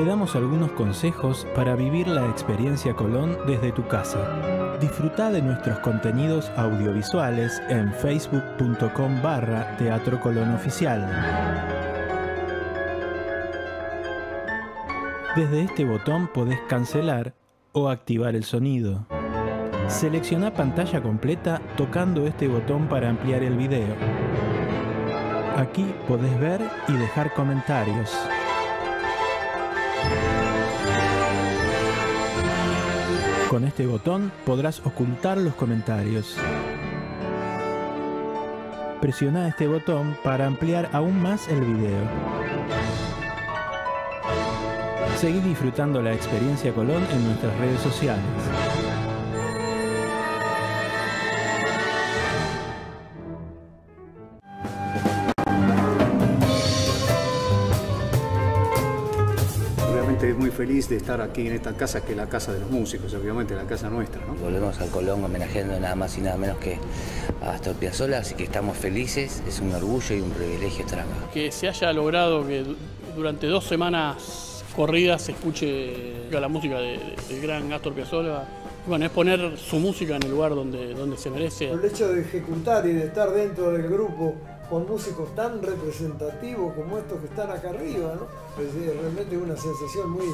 Te damos algunos consejos para vivir la experiencia Colón desde tu casa. Disfruta de nuestros contenidos audiovisuales en facebook.com barra Teatro Colón Oficial. Desde este botón podés cancelar o activar el sonido. Selecciona pantalla completa tocando este botón para ampliar el video. Aquí podés ver y dejar comentarios. Con este botón podrás ocultar los comentarios. Presiona este botón para ampliar aún más el video. Seguí disfrutando la experiencia Colón en nuestras redes sociales. Feliz de estar aquí en esta casa, que es la casa de los músicos, obviamente la casa nuestra. ¿no? Volvemos al Colón homenajeando nada más y nada menos que a Astor Piazzolla, así que estamos felices, es un orgullo y un privilegio estar acá. Que se haya logrado que durante dos semanas corridas se escuche la música de- del gran Astor Piazzolla. Bueno, es poner su música en el lugar donde, donde se merece. El hecho de ejecutar y de estar dentro del grupo con músicos tan representativos como estos que están acá arriba, ¿no? Realmente es una sensación muy,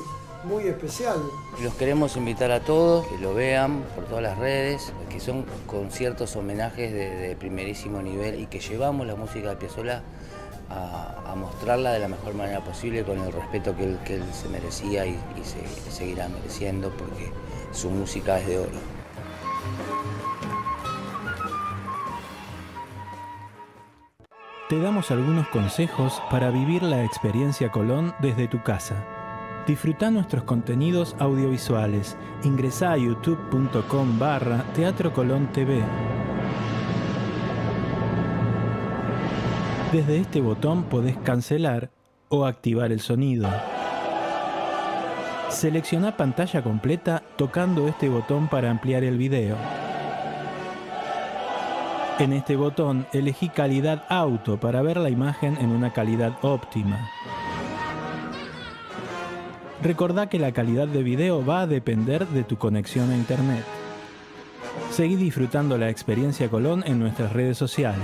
muy especial. Los queremos invitar a todos, que lo vean por todas las redes, que son conciertos homenajes de, primerísimo nivel y que llevamos la música de Piazzolla a, a mostrarla de la mejor manera posible con el respeto que él, se merecía y se seguirá mereciendo porque su música es de oro. Te damos algunos consejos para vivir la experiencia Colón desde tu casa. Disfruta nuestros contenidos audiovisuales. Ingresa a youtube.com barra Teatro Colón TV. Desde este botón podés cancelar o activar el sonido. Selecciona pantalla completa tocando este botón para ampliar el video. En este botón elegí calidad auto para ver la imagen en una calidad óptima. Recordá que la calidad de video va a depender de tu conexión a internet. Seguí disfrutando la experiencia Colón en nuestras redes sociales.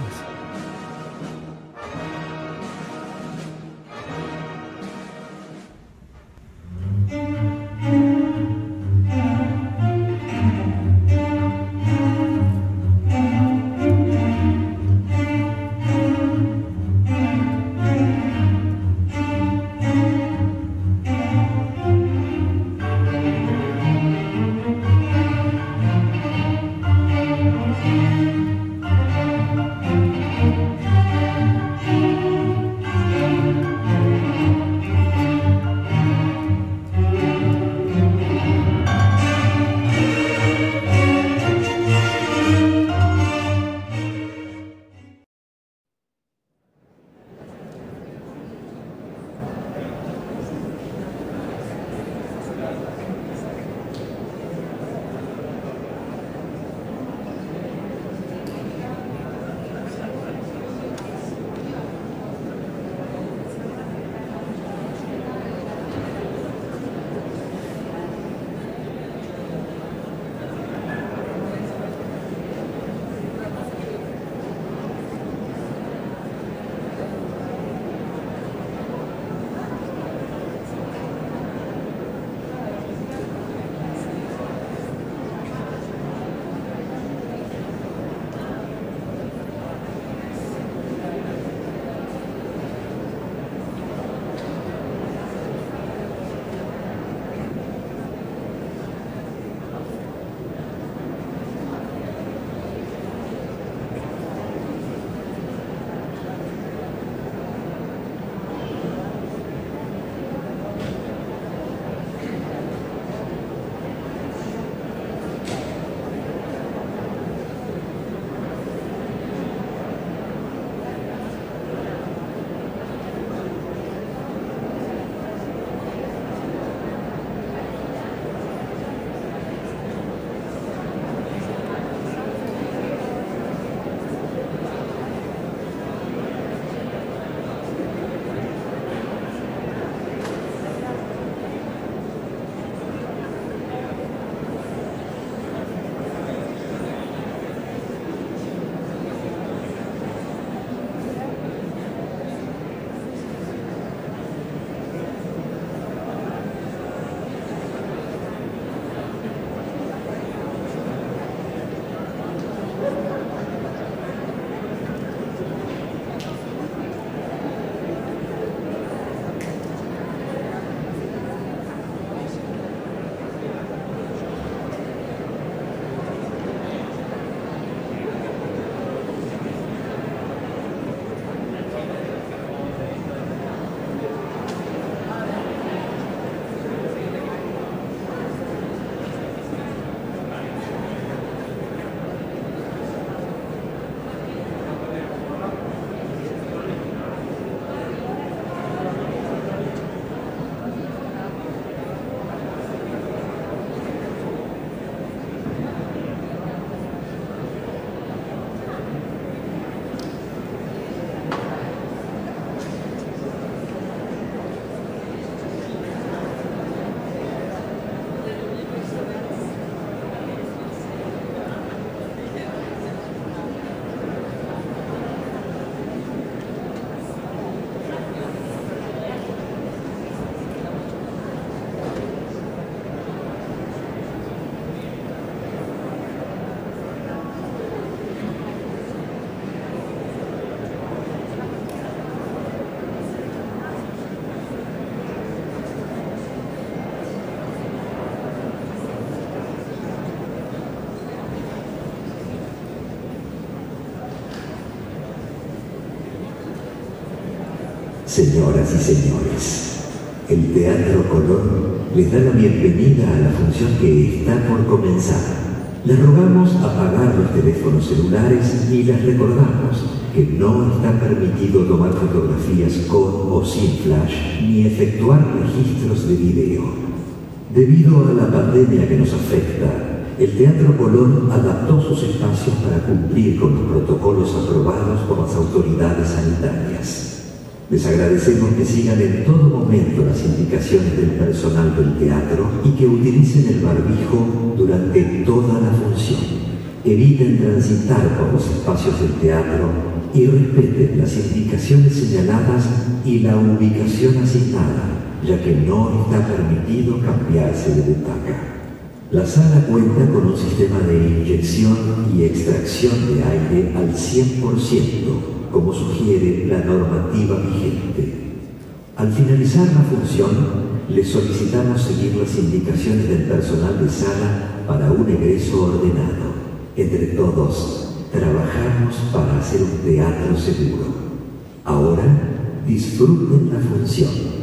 Señoras y señores, el Teatro Colón les da la bienvenida a la función que está por comenzar. Les rogamos apagar los teléfonos celulares y les recordamos que no está permitido tomar fotografías con o sin flash ni efectuar registros de video. Debido a la pandemia que nos afecta, el Teatro Colón adaptó sus espacios para cumplir con los protocolos aprobados por las autoridades sanitarias. Les agradecemos que sigan en todo momento las indicaciones del personal del teatro y que utilicen el barbijo durante toda la función. Eviten transitar por los espacios del teatro y respeten las indicaciones señaladas y la ubicación asignada, ya que no está permitido cambiarse de butaca. La sala cuenta con un sistema de inyección y extracción de aire al 100%, como sugiere la normativa vigente. Al finalizar la función, le solicitamos seguir las indicaciones del personal de sala para un egreso ordenado. Entre todos, trabajamos para hacer un teatro seguro. Ahora, disfruten la función.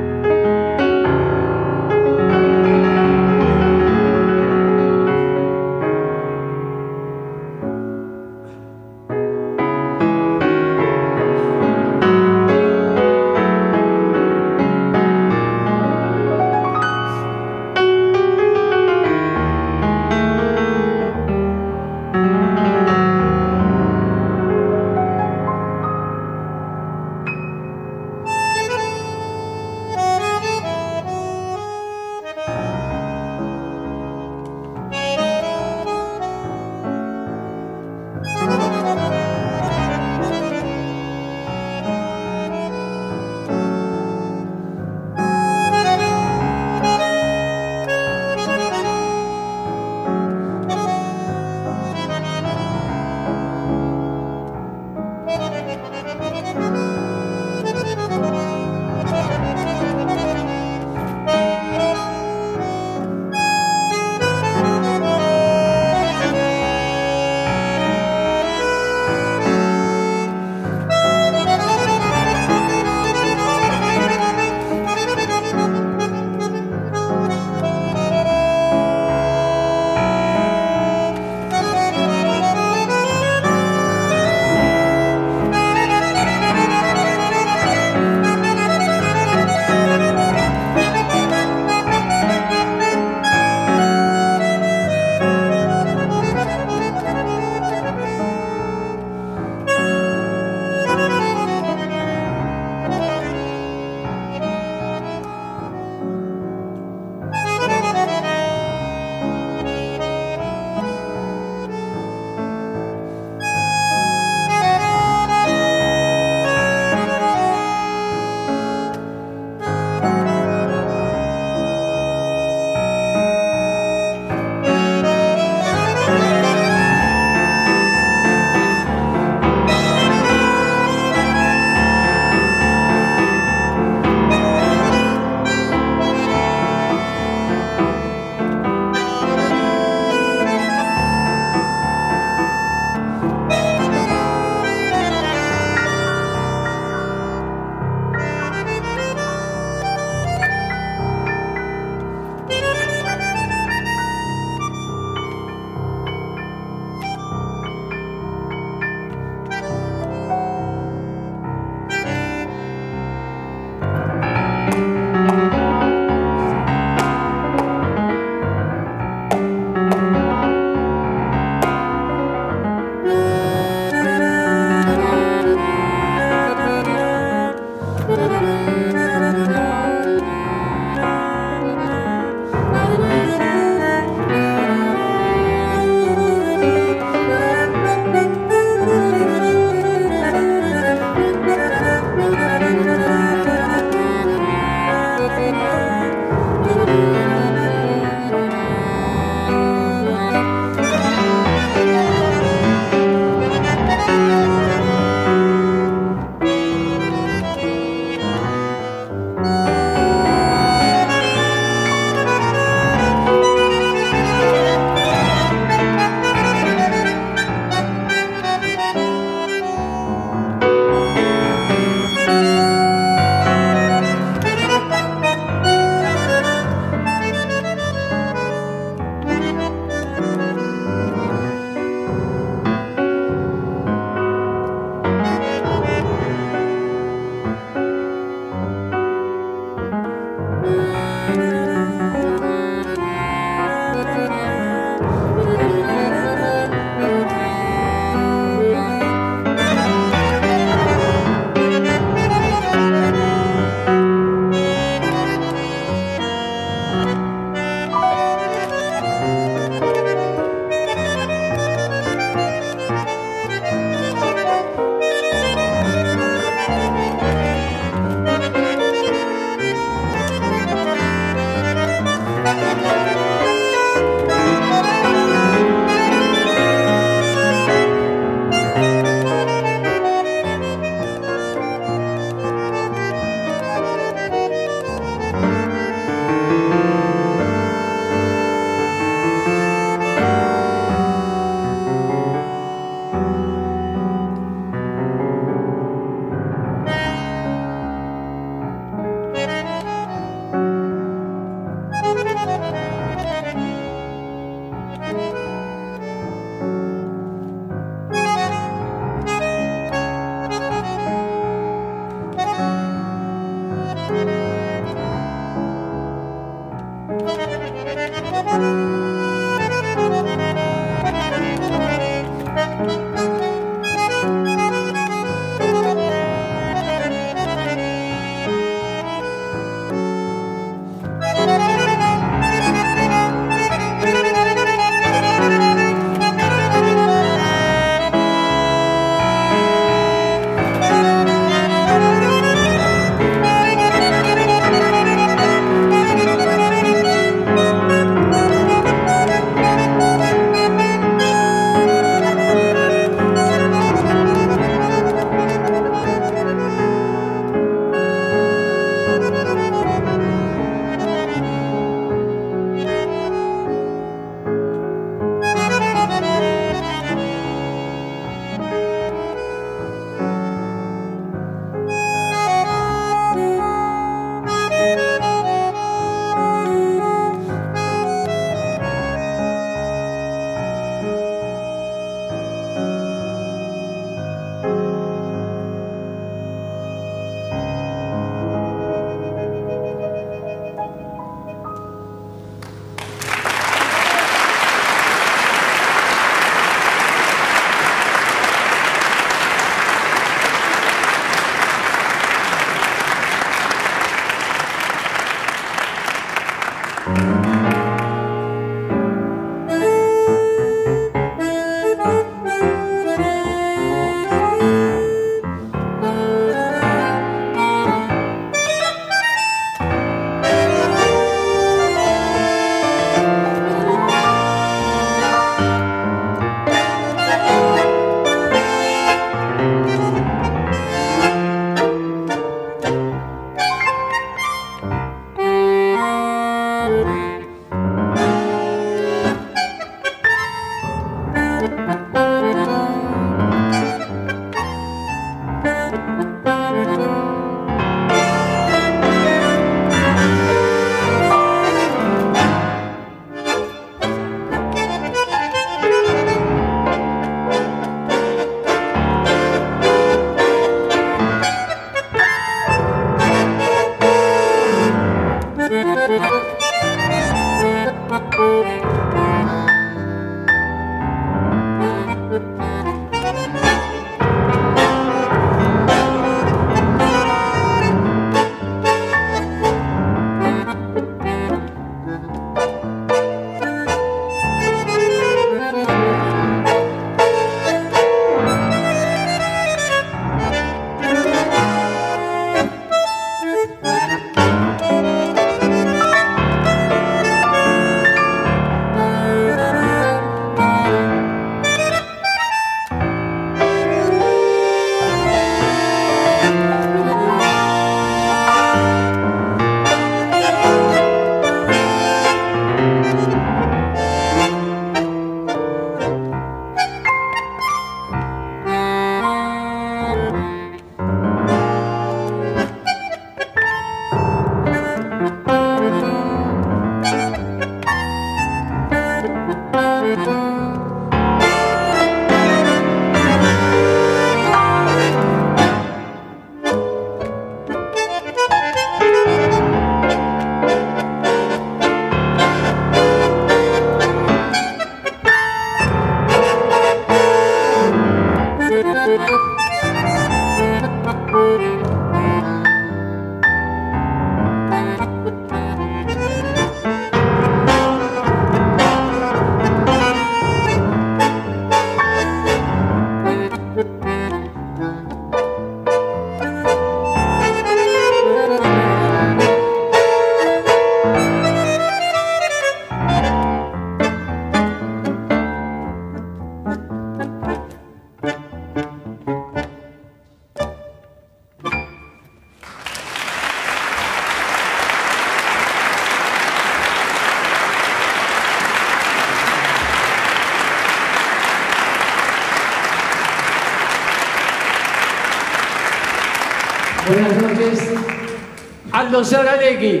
Aldo Saralegui.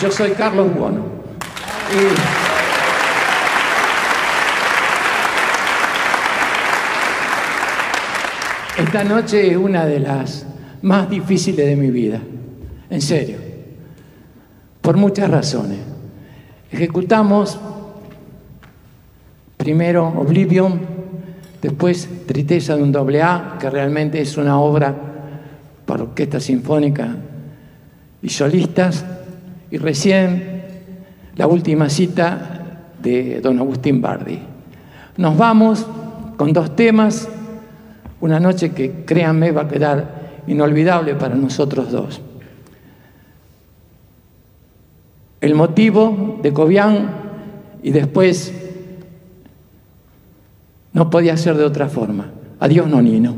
Yo soy Carlos Buono. Esta noche es una de las más difíciles de mi vida, en serio, por muchas razones. Ejecutamos primero Oblivion, después Tristeza de un doble A, que realmente es una obra para orquesta sinfónica y solistas, y recién la última cita de don Agustín Bardi. Nos vamos con dos temas, una noche que créanme va a quedar inolvidable para nosotros dos. El motivo de Cobian y después no podía ser de otra forma. Adiós, Nonino.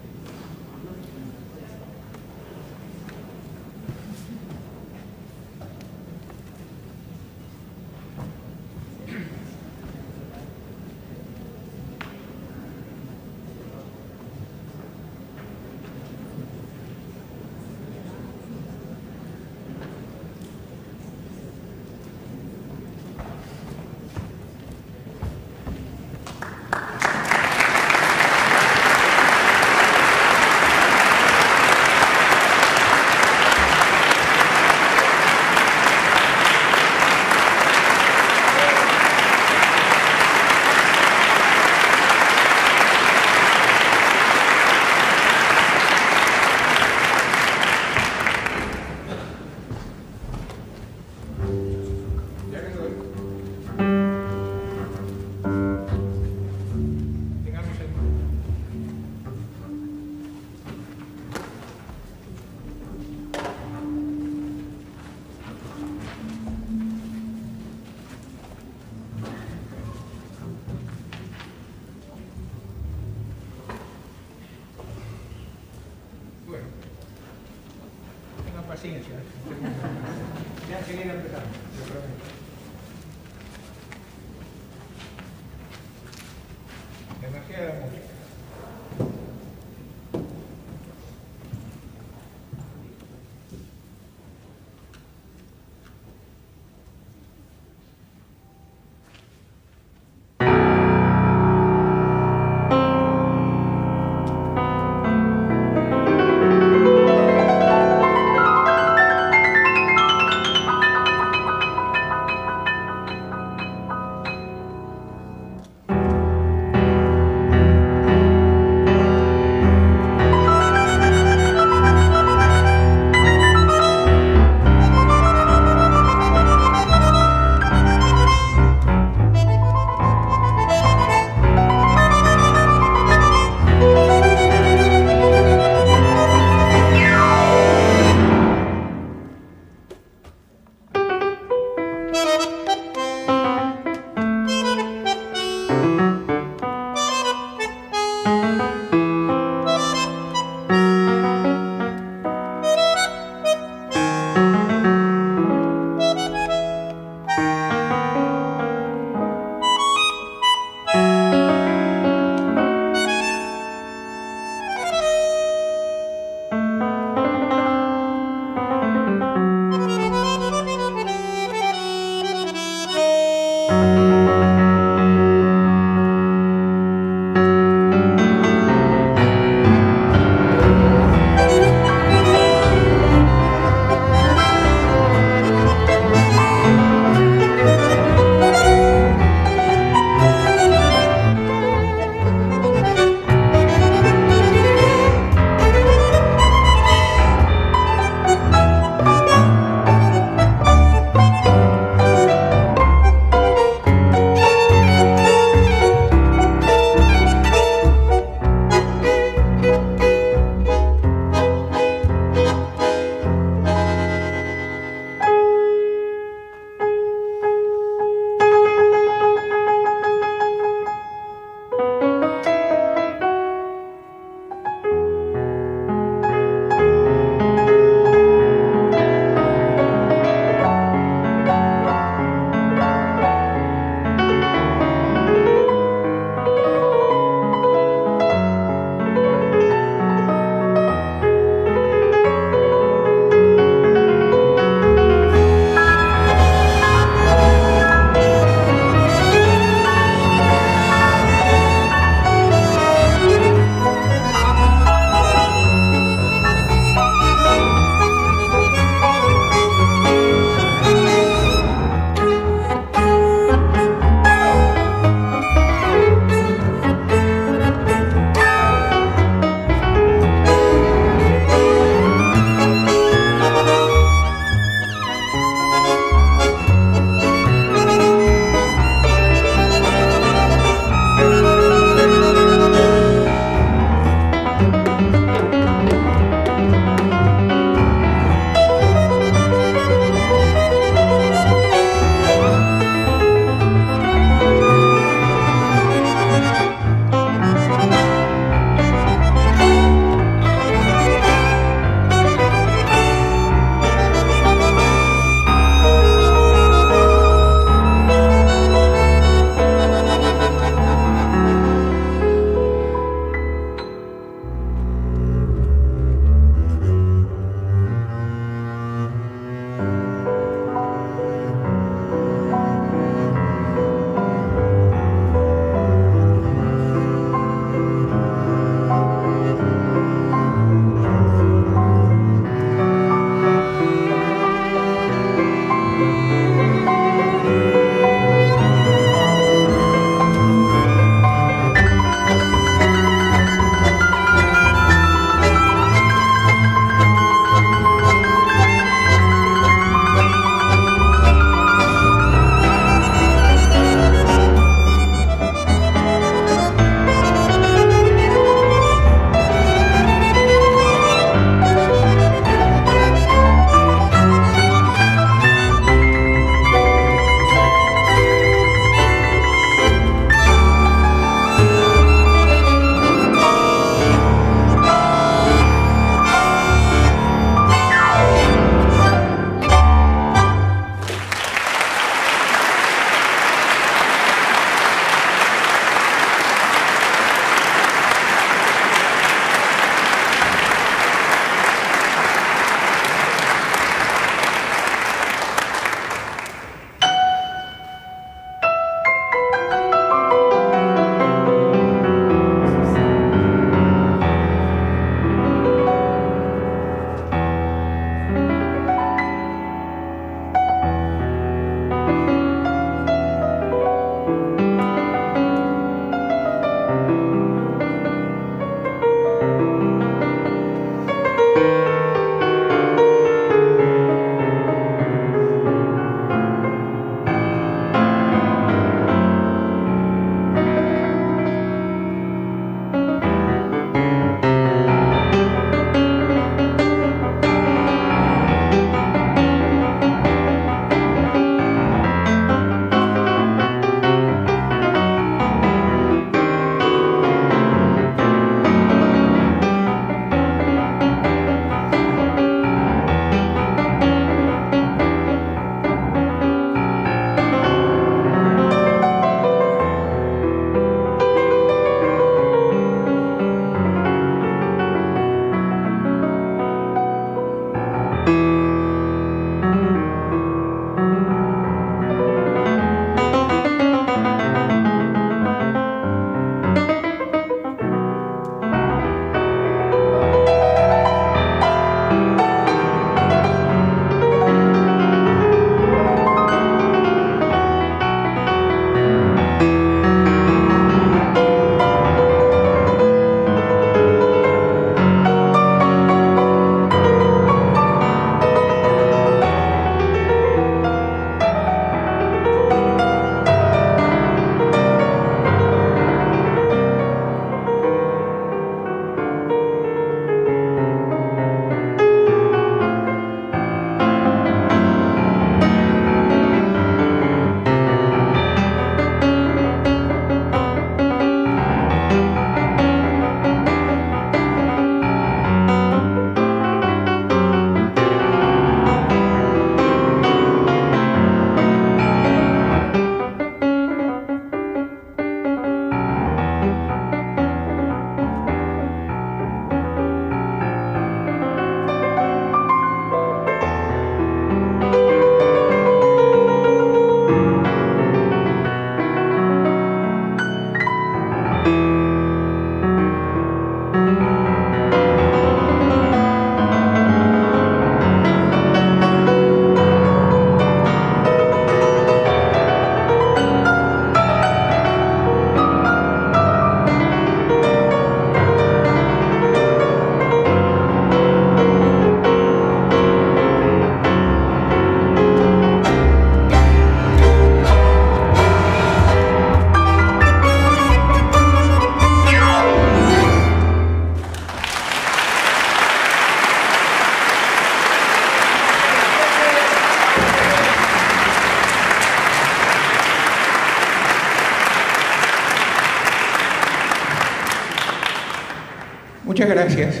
Gracias.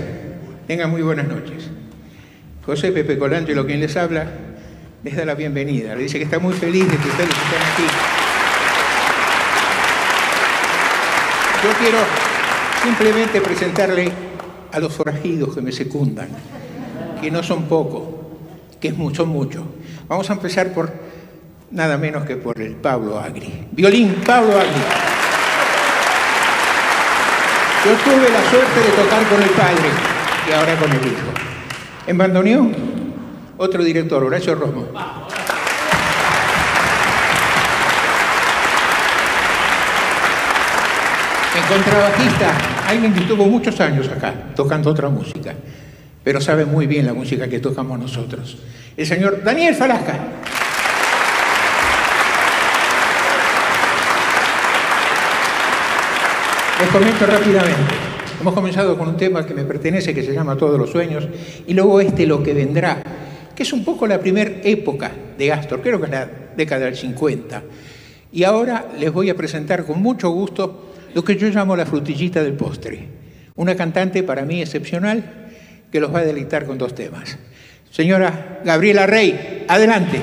Tengan muy buenas noches. José Pepe Colangelo, quien les habla, les da la bienvenida. Le dice que está muy feliz de que ustedes estén aquí. Yo quiero simplemente presentarle a los forajidos que me secundan, que no son pocos, que es mucho, mucho. Vamos a empezar por nada menos que por el Pablo Agri. Violín, Pablo Agri. Yo tuve la suerte de tocar con el padre y ahora con el hijo. En bandoneón, otro director, Horacio Romo. En contrabajista, alguien que estuvo muchos años acá, tocando otra música, pero sabe muy bien la música que tocamos nosotros. El señor Daniel Falasca. Les comento rápidamente. Hemos comenzado con un tema que me pertenece, que se llama Todos los Sueños, y luego este Lo que vendrá, que es un poco la primera época de Astor, creo que es la década del 50. Y ahora les voy a presentar con mucho gusto lo que yo llamo la frutillita del postre. Una cantante para mí excepcional que los va a deleitar con dos temas. Señora Gabriela Rey, adelante.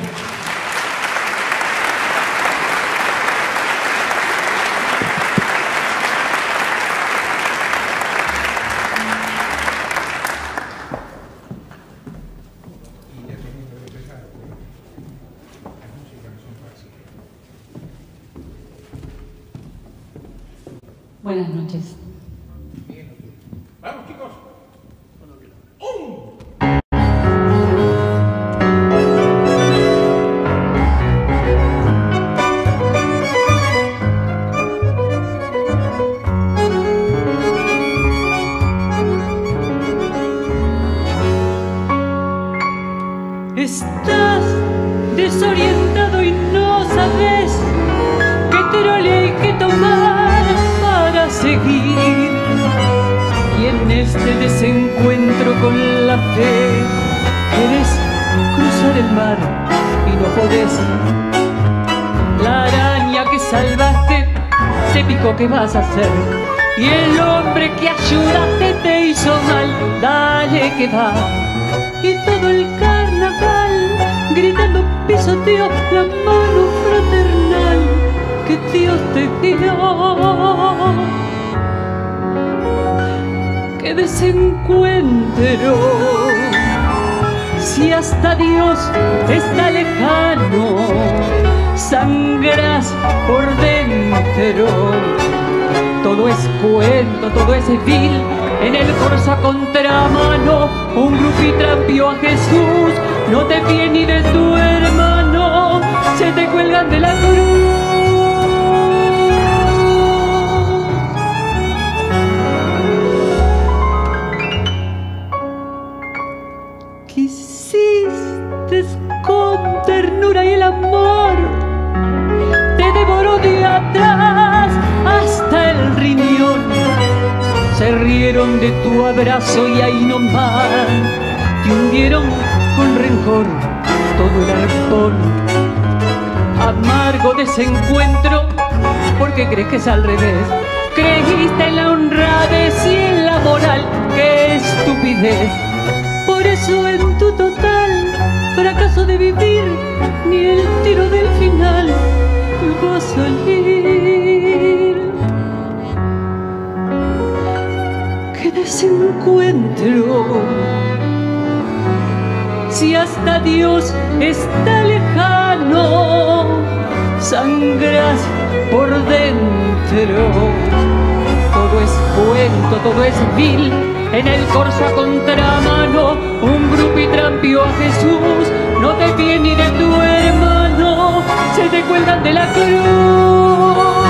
Todo es vil. En el corso a contramano, un grupo y trampió a Jesús. No te fíes ni de tu hermano, se te cuelgan de la cruz.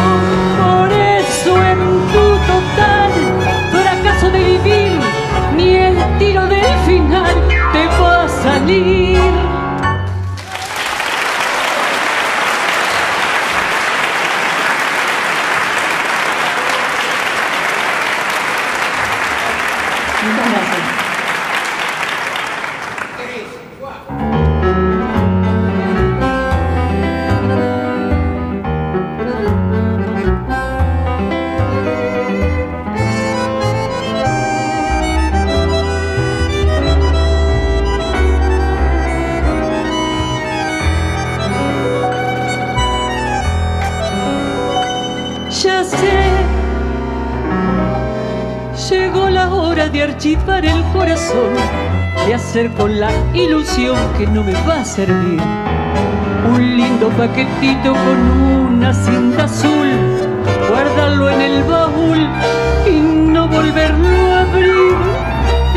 Por eso en tu total fracaso de vivir, ni el tiro del final te va a salir. Con la ilusión que no me va a servir. Un lindo paquetito con una cinta azul, guardarlo en el baúl y no volverlo a abrir.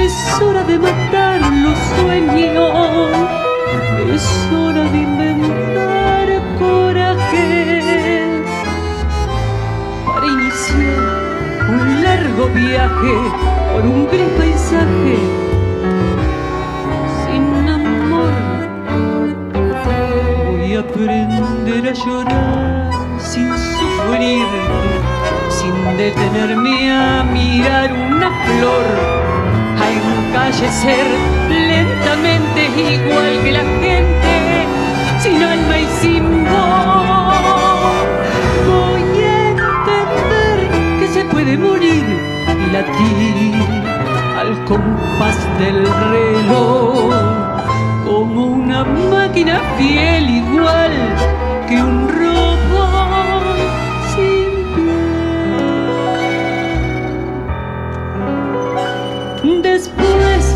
Es hora de matar los sueños, es hora de inventar coraje para iniciar un largo viaje por un gris paisaje aprender a llorar sin sufrir, sin detenerme a mirar una flor, a encallecer lentamente igual que la gente, sin alma y sin voz. Voy a entender que se puede morir y latir al compás del reloj como una máquina fiel igual que un robot sin piel. Después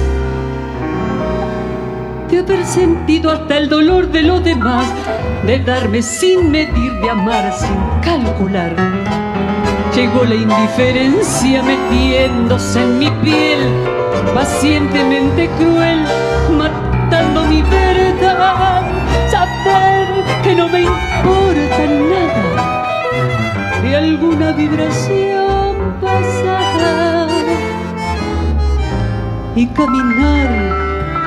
de haber sentido hasta el dolor de los demás, de darme sin medir, de amar sin calcular. Llegó la indiferencia metiéndose en mi piel, pacientemente cruel, verdad. Saber que no me importa nada de alguna vibración pasada y caminar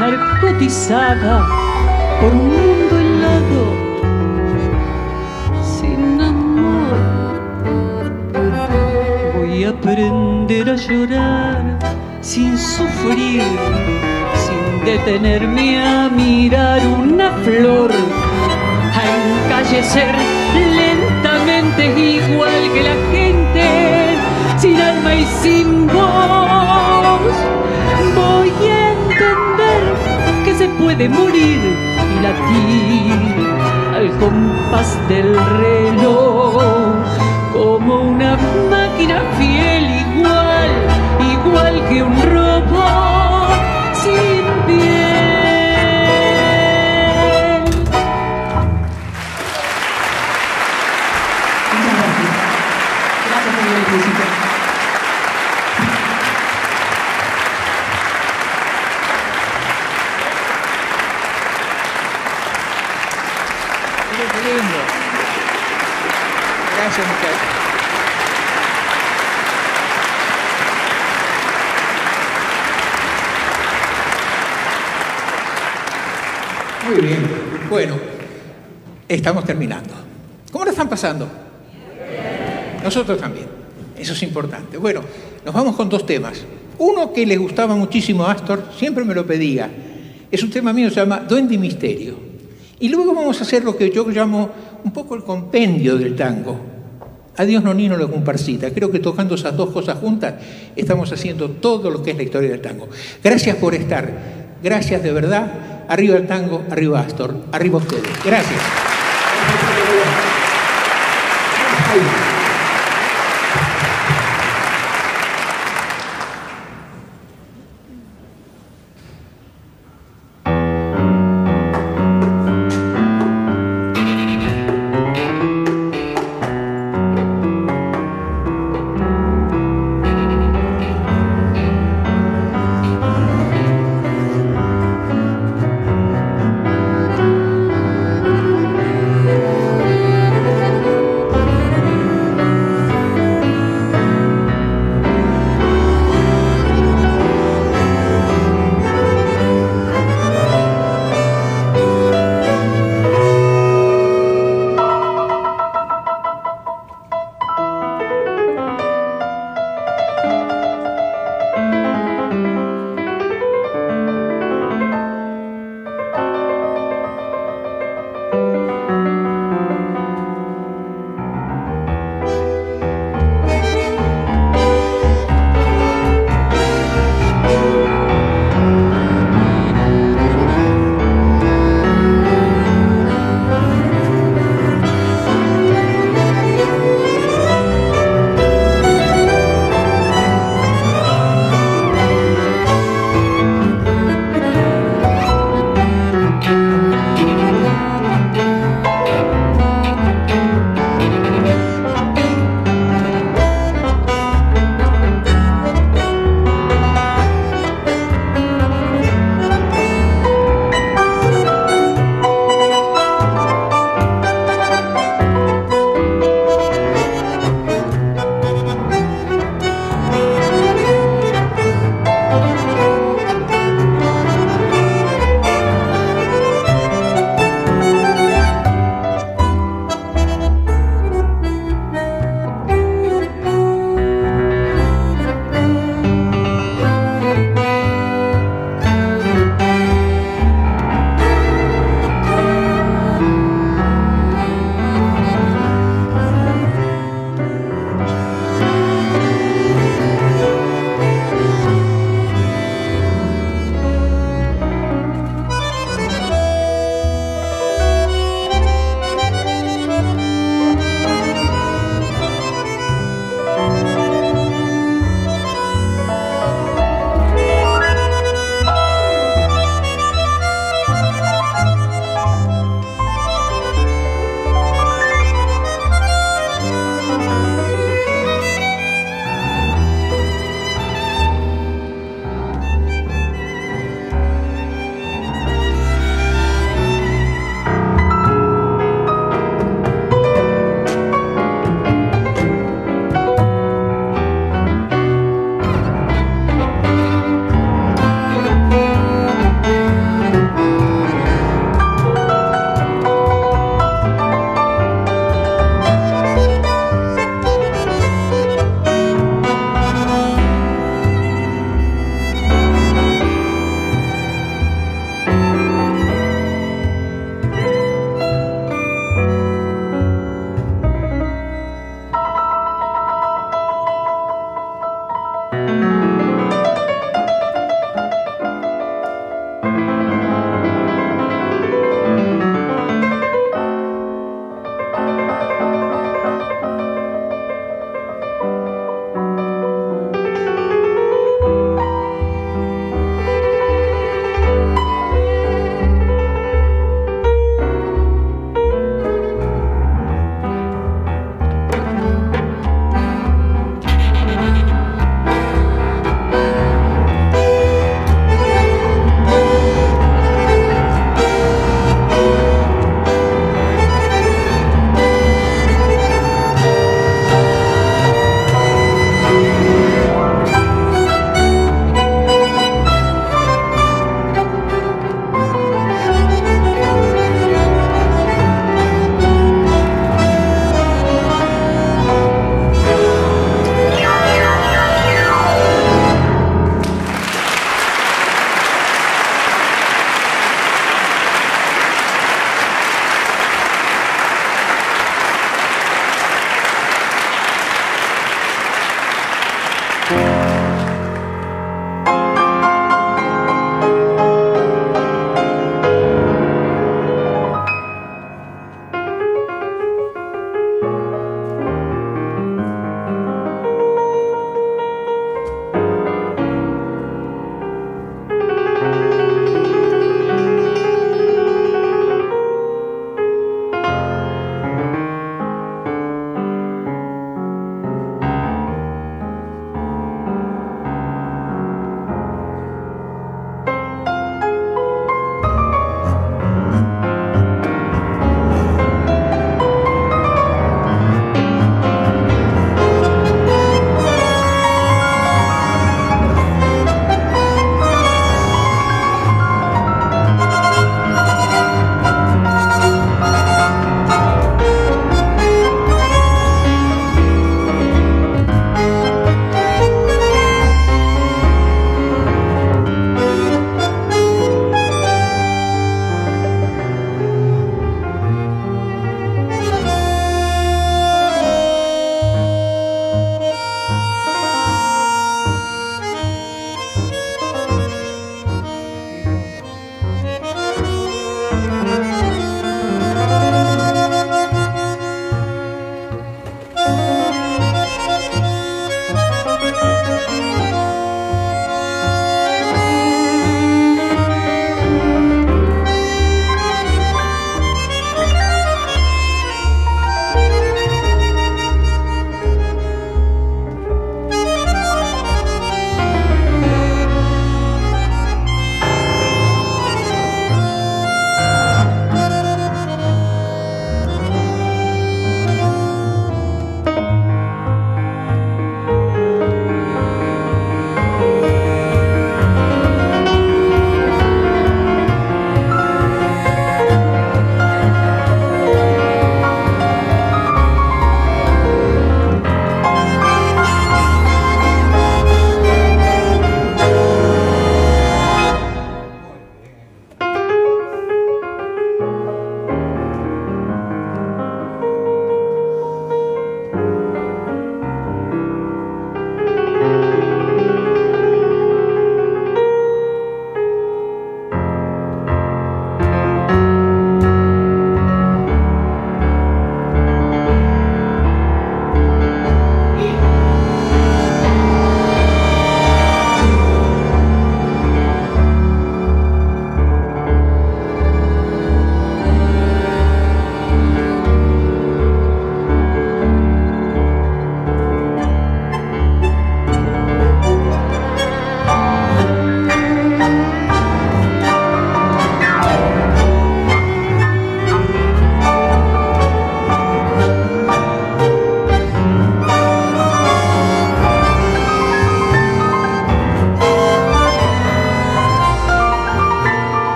narcotizada por un mundo helado sin amor. Voy aprender a llorar sin sufrir, detenerme a mirar una flor, a encallecer lentamente igual que la gente, sin alma y sin voz. Voy a entender que se puede morir y latir al compás del reloj como una máquina fiel igual, igual que un robot Gracias, muchachos. Muy bien. Bueno, estamos terminando. ¿Cómo lo están pasando? Nosotros también. Eso es importante. Bueno, nos vamos con dos temas. Uno que les gustaba muchísimo a Astor, siempre me lo pedía. Es un tema mío, se llama Duende y Misterio. Y luego vamos a hacer lo que yo llamo un poco el compendio del tango. Adiós Nonino la comparsita. Creo que tocando esas dos cosas juntas estamos haciendo todo lo que es la historia del tango. Gracias por estar. Gracias de verdad. Arriba el tango, arriba Astor, arriba ustedes. Gracias.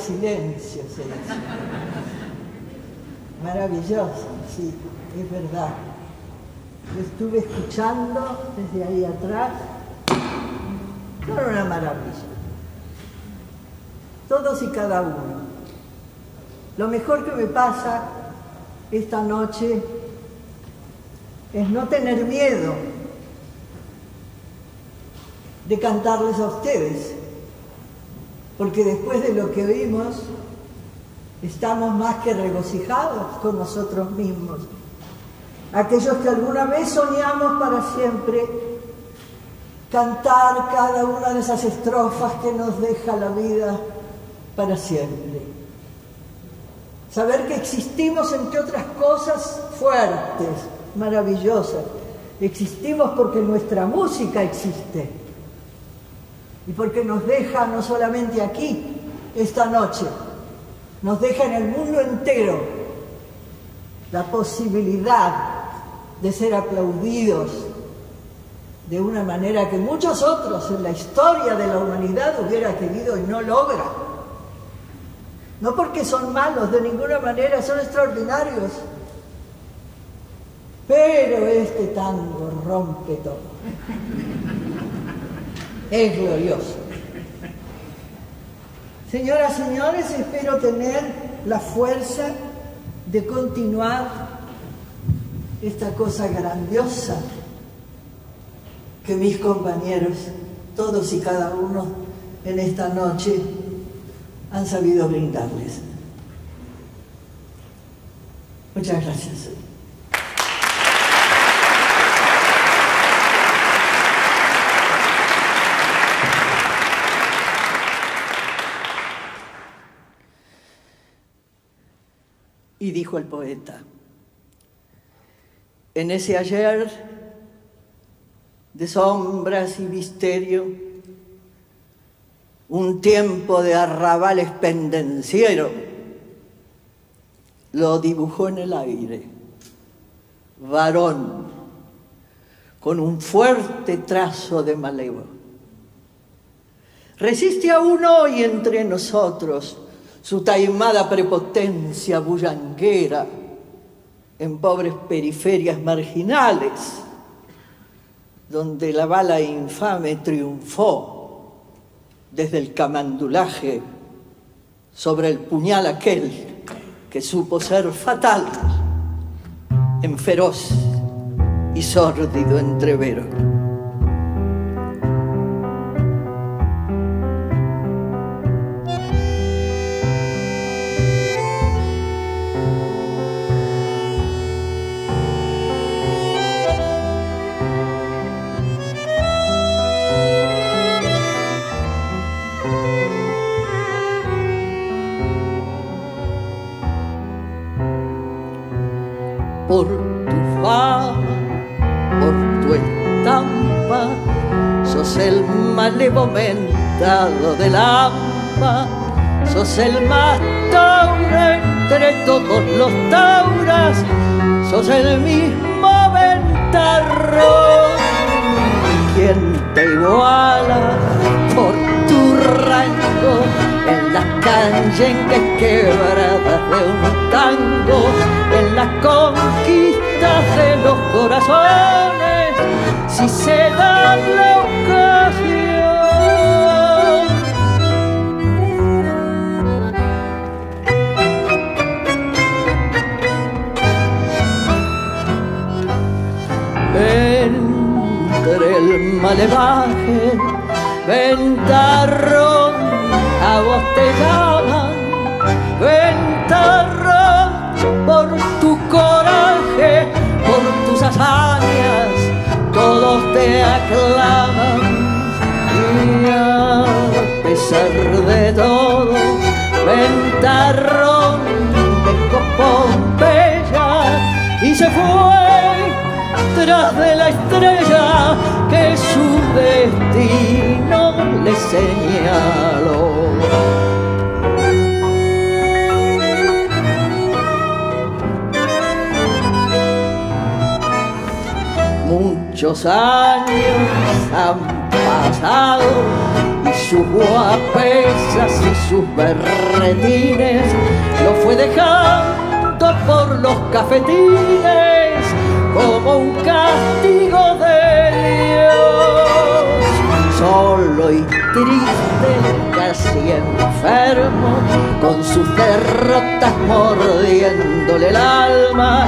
Silencio se dice. Maravilloso, sí, es verdad. Lo estuve escuchando desde ahí atrás. Son una maravilla. Todos y cada uno. Lo mejor que me pasa esta noche es no tener miedo de cantarles a ustedes, porque después de lo que oímos, estamos más que regocijados con nosotros mismos. Aquellos que alguna vez soñamos para siempre cantar cada una de esas estrofas que nos deja la vida para siempre. Saber que existimos, entre otras cosas, fuertes, maravillosas. Existimos porque nuestra música existe. Y porque nos deja no solamente aquí, esta noche, nos deja en el mundo entero la posibilidad de ser aplaudidos de una manera que muchos otros en la historia de la humanidad hubiera querido y no logra. No porque son malos, de ninguna manera, son extraordinarios. Pero este tango rompe todo. Es glorioso. Señoras, señores, espero tener la fuerza de continuar esta cosa grandiosa que mis compañeros, todos y cada uno en esta noche, han sabido brindarles. Muchas gracias. Y dijo el poeta, en ese ayer de sombras y misterio, un tiempo de arrabales pendenciero, lo dibujó en el aire, varón, con un fuerte trazo de malevo. Resiste aún hoy entre nosotros su taimada prepotencia bullanguera en pobres periferias marginales, donde la bala infame triunfó desde el camandulaje sobre el puñal aquel que supo ser fatal en feroz y sórdido entrevero. Sos el más taura entre todos los tauras, sos el mismo ventarro. ¿Quién te iguala por tu rango en las que quebradas de un tango, en las conquistas de los corazones? Si se da la el malevaje, ventarrón, a vos te llaman, ventarrón, por tu coraje, por tus hazañas, todos te aclaman. Y a pesar de todo, ventarrón dejó Pompeya y se fue tras de la estrella que su destino le señaló. Muchos años han pasado y sus guapesas y sus berretines lo fue dejando por los cafetines como un castigo. Solo y triste, casi enfermo, con sus derrotas mordiéndole el alma,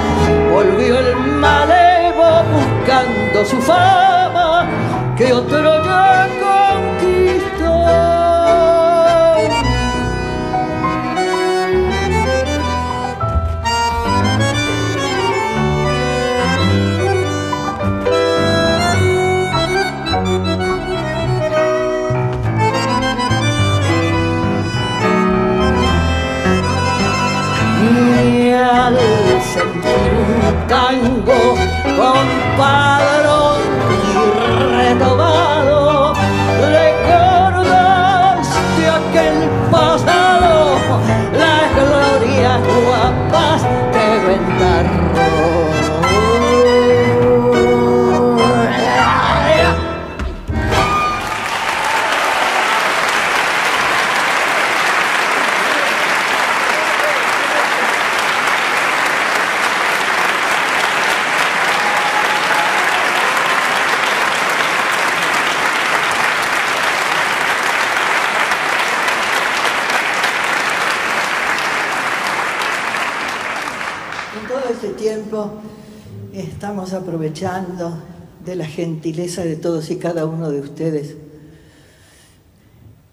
volvió el malevo buscando su fama que otro ya tango compadrón estamos aprovechando de la gentileza de todos y cada uno de ustedes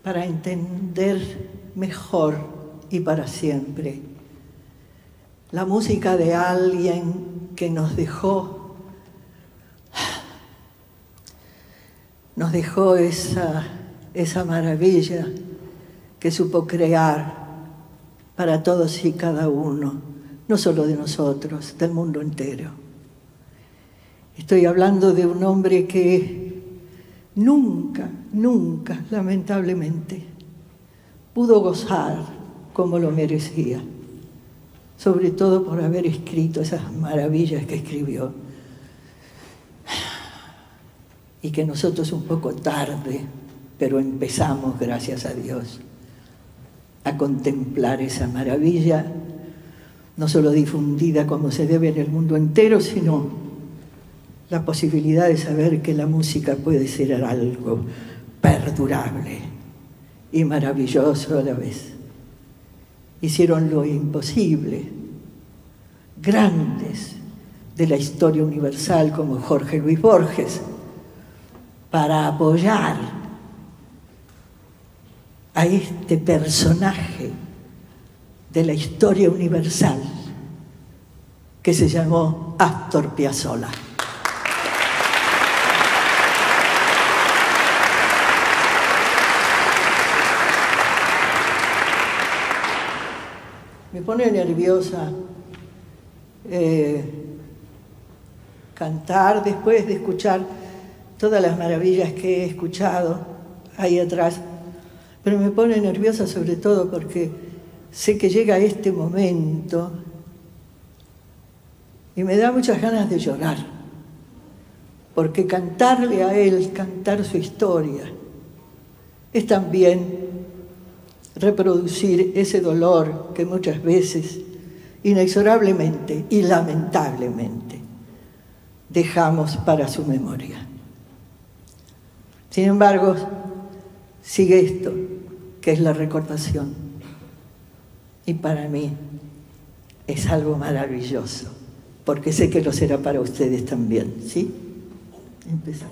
para entender mejor y para siempre la música de alguien que nos dejó. Nos dejó esa, esa maravilla que supo crear para todos y cada uno, no solo de nosotros, del mundo entero. Estoy hablando de un hombre que nunca, nunca, lamentablemente, pudo gozar como lo merecía, sobre todo por haber escrito esas maravillas que escribió y que nosotros un poco tarde, pero empezamos, gracias a Dios, a contemplar esa maravilla, no solo difundida como se debe en el mundo entero, sino la posibilidad de saber que la música puede ser algo perdurable y maravilloso a la vez. Hicieron lo imposible, grandes de la historia universal como Jorge Luis Borges, para apoyar a este personaje de la historia universal que se llamó Astor Piazzolla. Me pone nerviosa eh, cantar después de escuchar todas las maravillas que he escuchado ahí atrás, pero me pone nerviosa sobre todo porque sé que llega este momento y me da muchas ganas de llorar, porque cantarle a él, cantar su historia, es también reproducir ese dolor que muchas veces, inexorablemente y lamentablemente, dejamos para su memoria. Sin embargo, sigue esto, que es la recordación. Y para mí es algo maravilloso, porque sé que lo será para ustedes también. ¿Sí? Empezamos.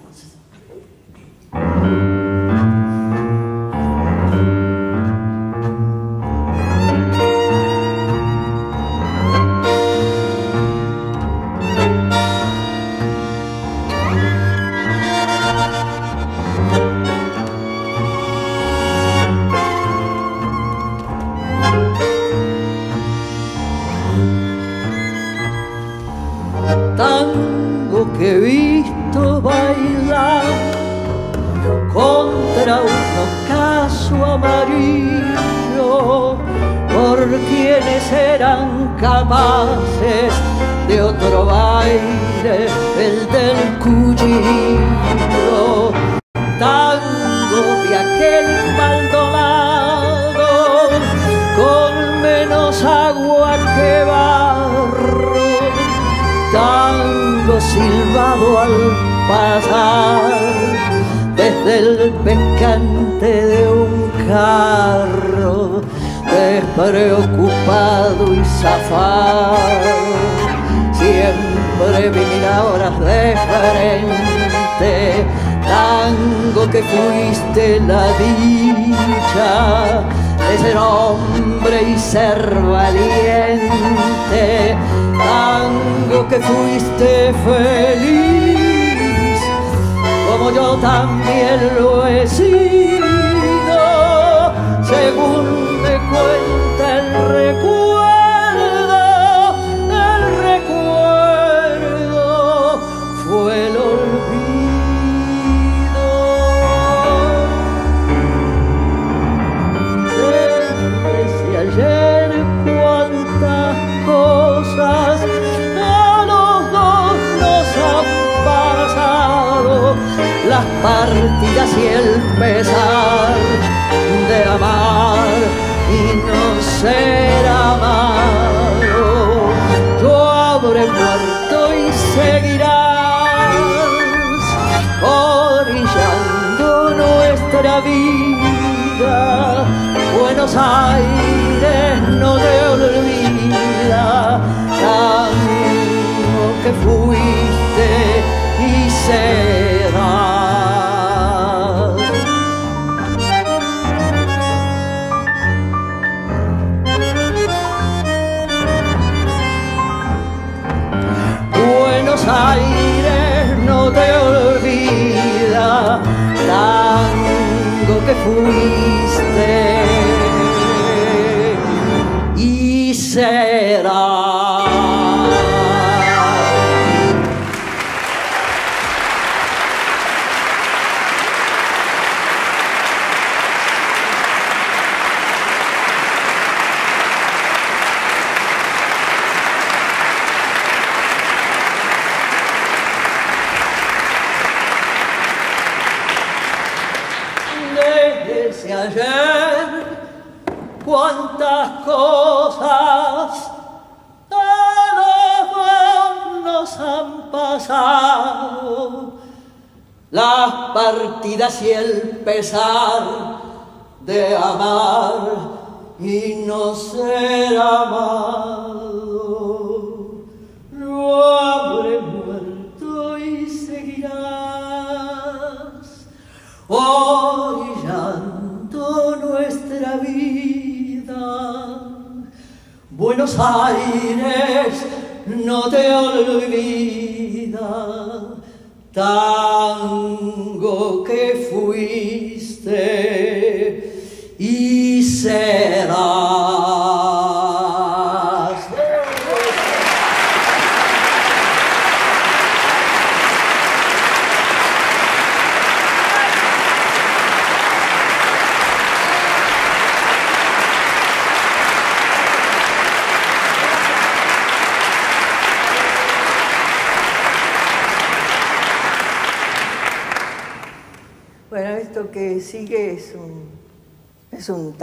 Despreocupado y zafado, siempre vi horas de frente, tango que fuiste la dicha de ser hombre y ser valiente, tango que fuiste feliz, como yo también lo he sido, según me cuenta el recuerdo, el recuerdo fue el olvido. Desde ayer cuántas cosas a los dos nos han pasado, las partidas y el pesar Aires no te olvida, tanto que fuiste y serás. Buenos Aires no te olvida, tango que fuiste y el pesar de amar y no ser amado. No habré muerto y seguirás orillando nuestra vida. Buenos Aires no te olvida, que fuiste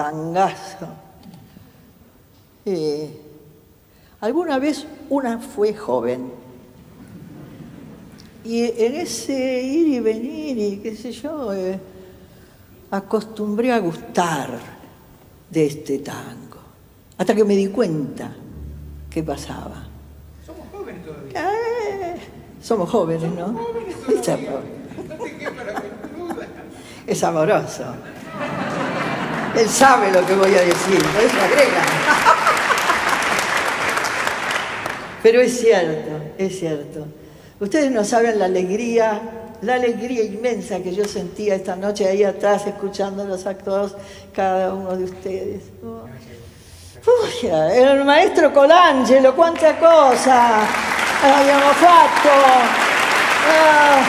tangazo. Eh, alguna vez una fue joven y en ese ir y venir y qué sé yo, eh, acostumbré a gustar de este tango, hasta que me di cuenta qué pasaba. Somos jóvenes todavía. Eh, somos jóvenes, ¿no? Es amoroso. Él sabe lo que voy a decir, eso agrega. Pero es cierto, es cierto. Ustedes no saben la alegría, la alegría inmensa que yo sentía esta noche ahí atrás escuchándolos a todos, cada uno de ustedes. Uy, el maestro Colangelo, cuánta cosa habíamos fatto. Ah,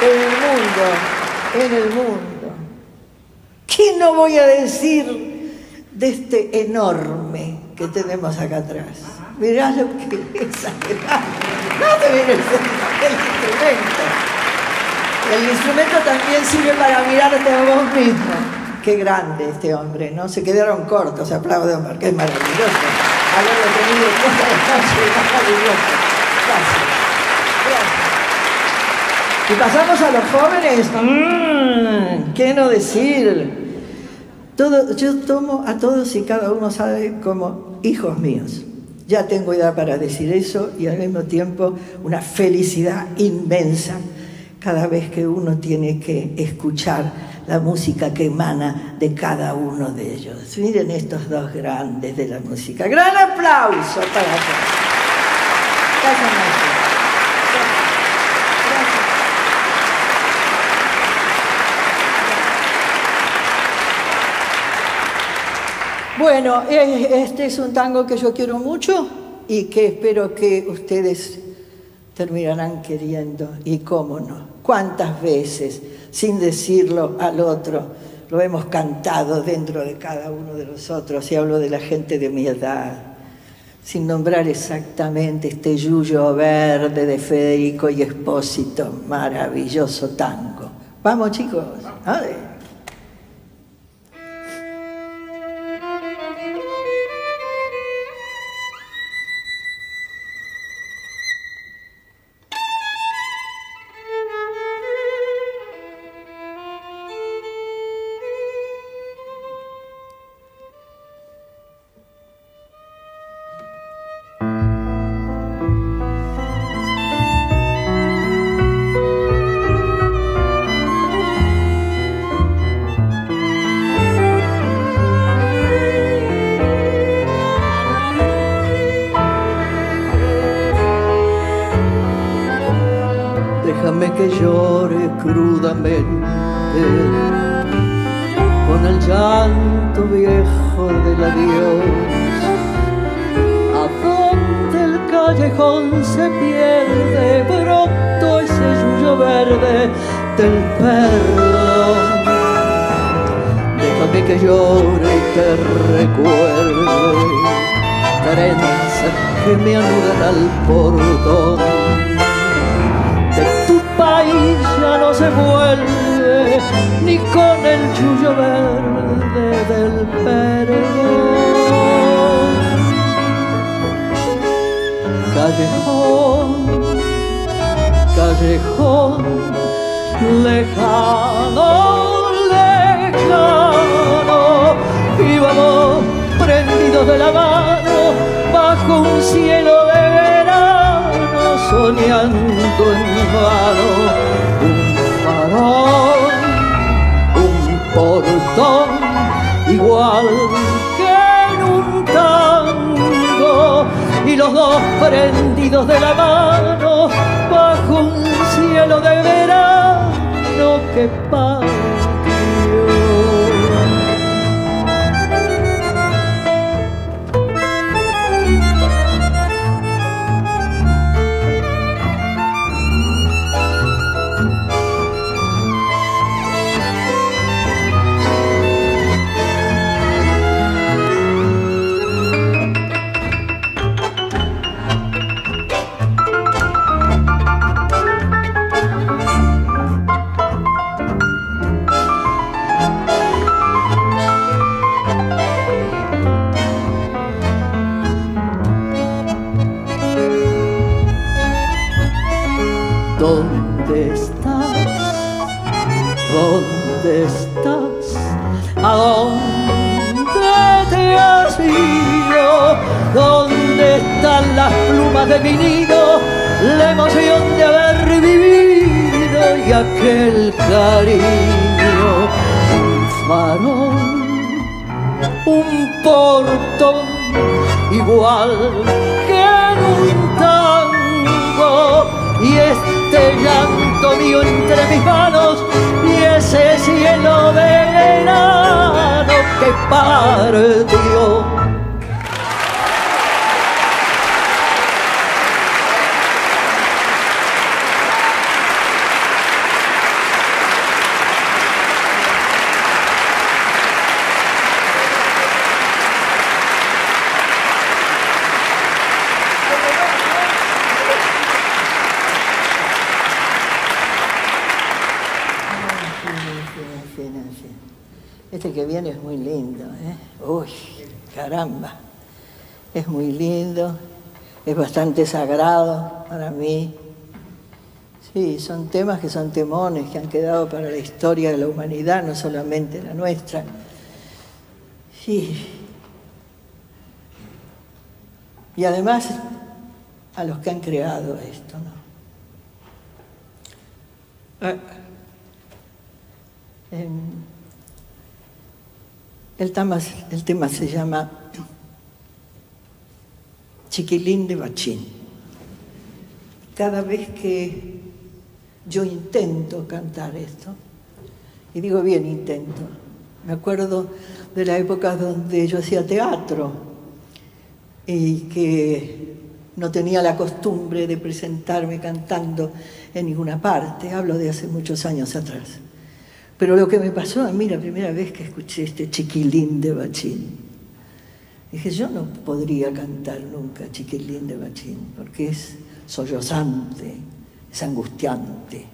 en el mundo, en el mundo. ¿Qué no voy a decir de este enorme que tenemos acá atrás? Mirá lo que es. No te viene el, instrumento. El instrumento también sirve para mirarte a vos mismo. Qué grande este hombre, ¿no? Se quedaron cortos, aplauden porque es maravilloso. Haberlo tenido noche, es maravilloso. Gracias. Gracias. Y pasamos a los jóvenes. Mm, ¿Qué no decir? Todo, yo tomo a todos y cada uno sabe como hijos míos. Ya tengo edad para decir eso y al mismo tiempo una felicidad inmensa cada vez que uno tiene que escuchar la música que emana de cada uno de ellos. Miren estos dos grandes de la música. Gran aplauso para todos. Gracias, maestro. Bueno, este es un tango que yo quiero mucho y que espero que ustedes terminarán queriendo. Y cómo no, cuántas veces, sin decirlo al otro, lo hemos cantado dentro de cada uno de nosotros. Y hablo de la gente de mi edad, sin nombrar exactamente este yuyo verde de Federico y Espósito, maravilloso tango. Vamos chicos. Soñando en vano un farol, un portón igual que en un tango y los dos prendidos de la mano bajo un cielo de verano que partió. De mi nido, la emoción de haber vivido y aquel cariño, un farol, un portón, igual que en un tango, y este llanto mío entre mis manos, y ese cielo de verano que partió que viene es muy lindo, ¿eh? Uy, caramba. Es muy lindo, bastante sagrado para mí. Sí, son temas que son temones, que han quedado para la historia de la humanidad, no solamente la nuestra. Sí. Y además a los que han creado esto, ¿no? Eh, el tema se llama Chiquilín de Bachín. Cada vez que yo intento cantar esto, y digo bien intento, me acuerdo de la época donde yo hacía teatro y que no tenía la costumbre de presentarme cantando en ninguna parte, hablo de hace muchos años atrás. Pero lo que me pasó a mí la primera vez que escuché este chiquilín de Bachín, dije, yo no podría cantar nunca chiquilín de Bachín, porque es sollozante, es angustiante,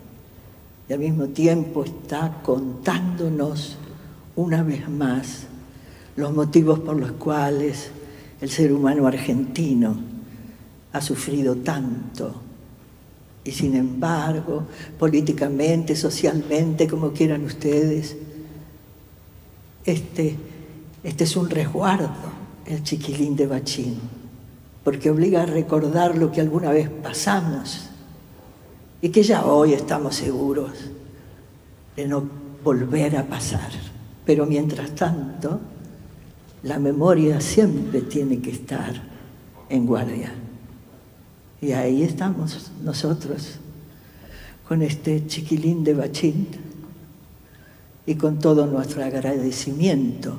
y al mismo tiempo está contándonos una vez más los motivos por los cuales el ser humano argentino ha sufrido tanto. Y sin embargo, políticamente, socialmente, como quieran ustedes, este, este es un resguardo, el chiquilín de Bachín, porque obliga a recordar lo que alguna vez pasamos y que ya hoy estamos seguros de no volver a pasar. Pero mientras tanto, la memoria siempre tiene que estar en guardia. Y ahí estamos nosotros, con este chiquilín de Bachín y con todo nuestro agradecimiento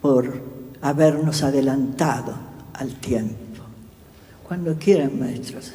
por habernos adelantado al tiempo. Cuando quieran, maestros.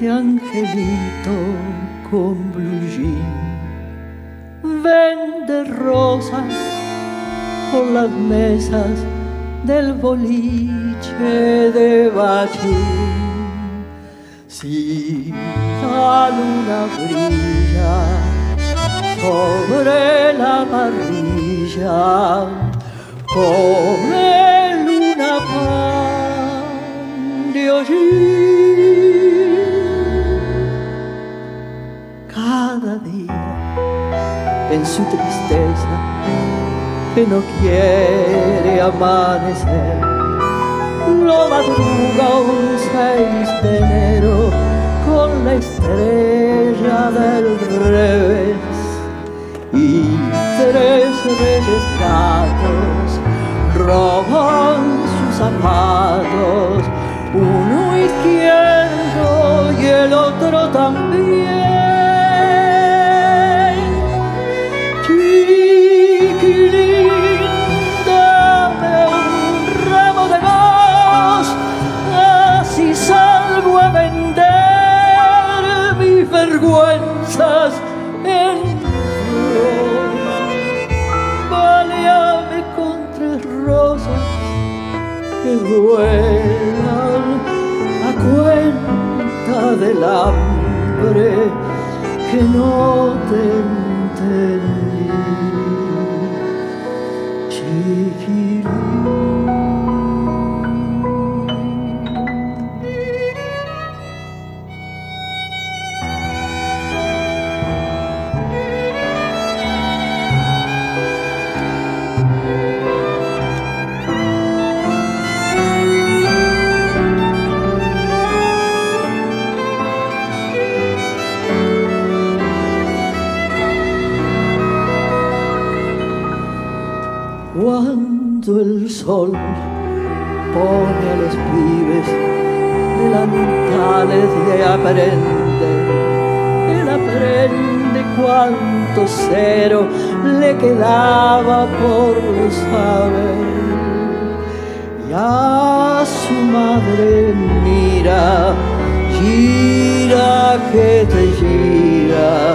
De angelito con blue Vende rosas por las mesas del boliche de Bachín. Si la luna brilla sobre la parrilla, come su tristeza que no quiere amanecer. Lo madruga un 6 de enero con la estrella del revés y tres reyes gatos roban sus zapatos, uno izquierdo y el otro también. Vergüenzas en flor. Baleame con tres rosas que duelan a cuenta del hambre que no te cero le quedaba por saber. y a su madre mira, gira que te gira,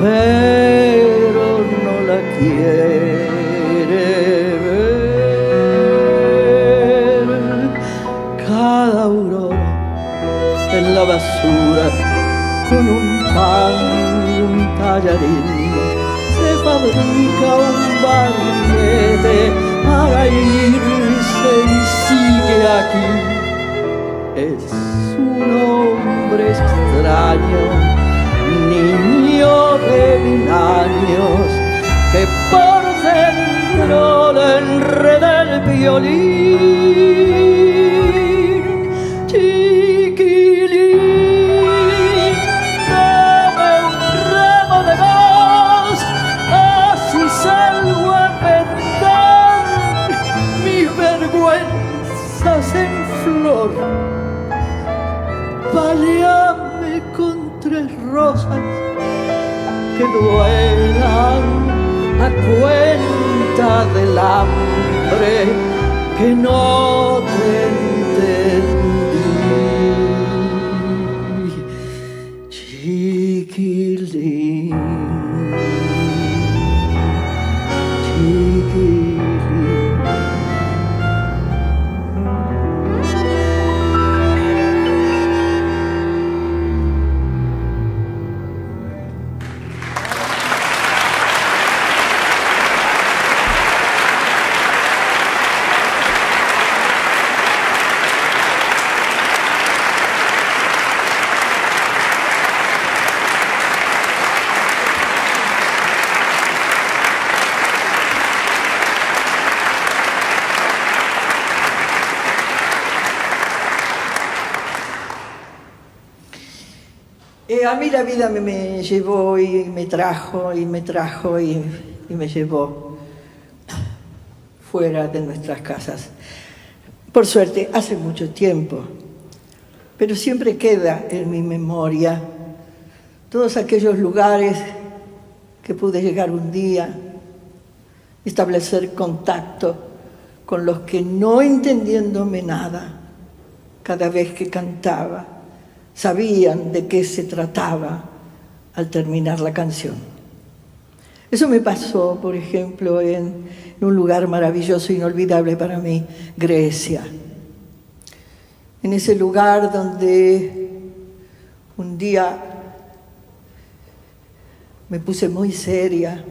pero no la quiere ver. Cada aurora en la basura con un pan y un tallarín fabrica un barrilete para irse y sigue aquí. Es un hombre extraño, niño de mil años, que por dentro le enreda el violín. Paleame con tres rosas que duelan a cuenta del hambre que no te la vida me, me llevó y me trajo y me trajo y, y me llevó fuera de nuestras casas. Por suerte, hace mucho tiempo, pero siempre queda en mi memoria todos aquellos lugares que pude llegar un día, establecer contacto con los que no entendiéndome nada, cada vez que cantaba, sabían de qué se trataba al terminar la canción. Eso me pasó, por ejemplo, en, un lugar maravilloso, inolvidable para mí, Grecia. En ese lugar donde un día me puse muy seria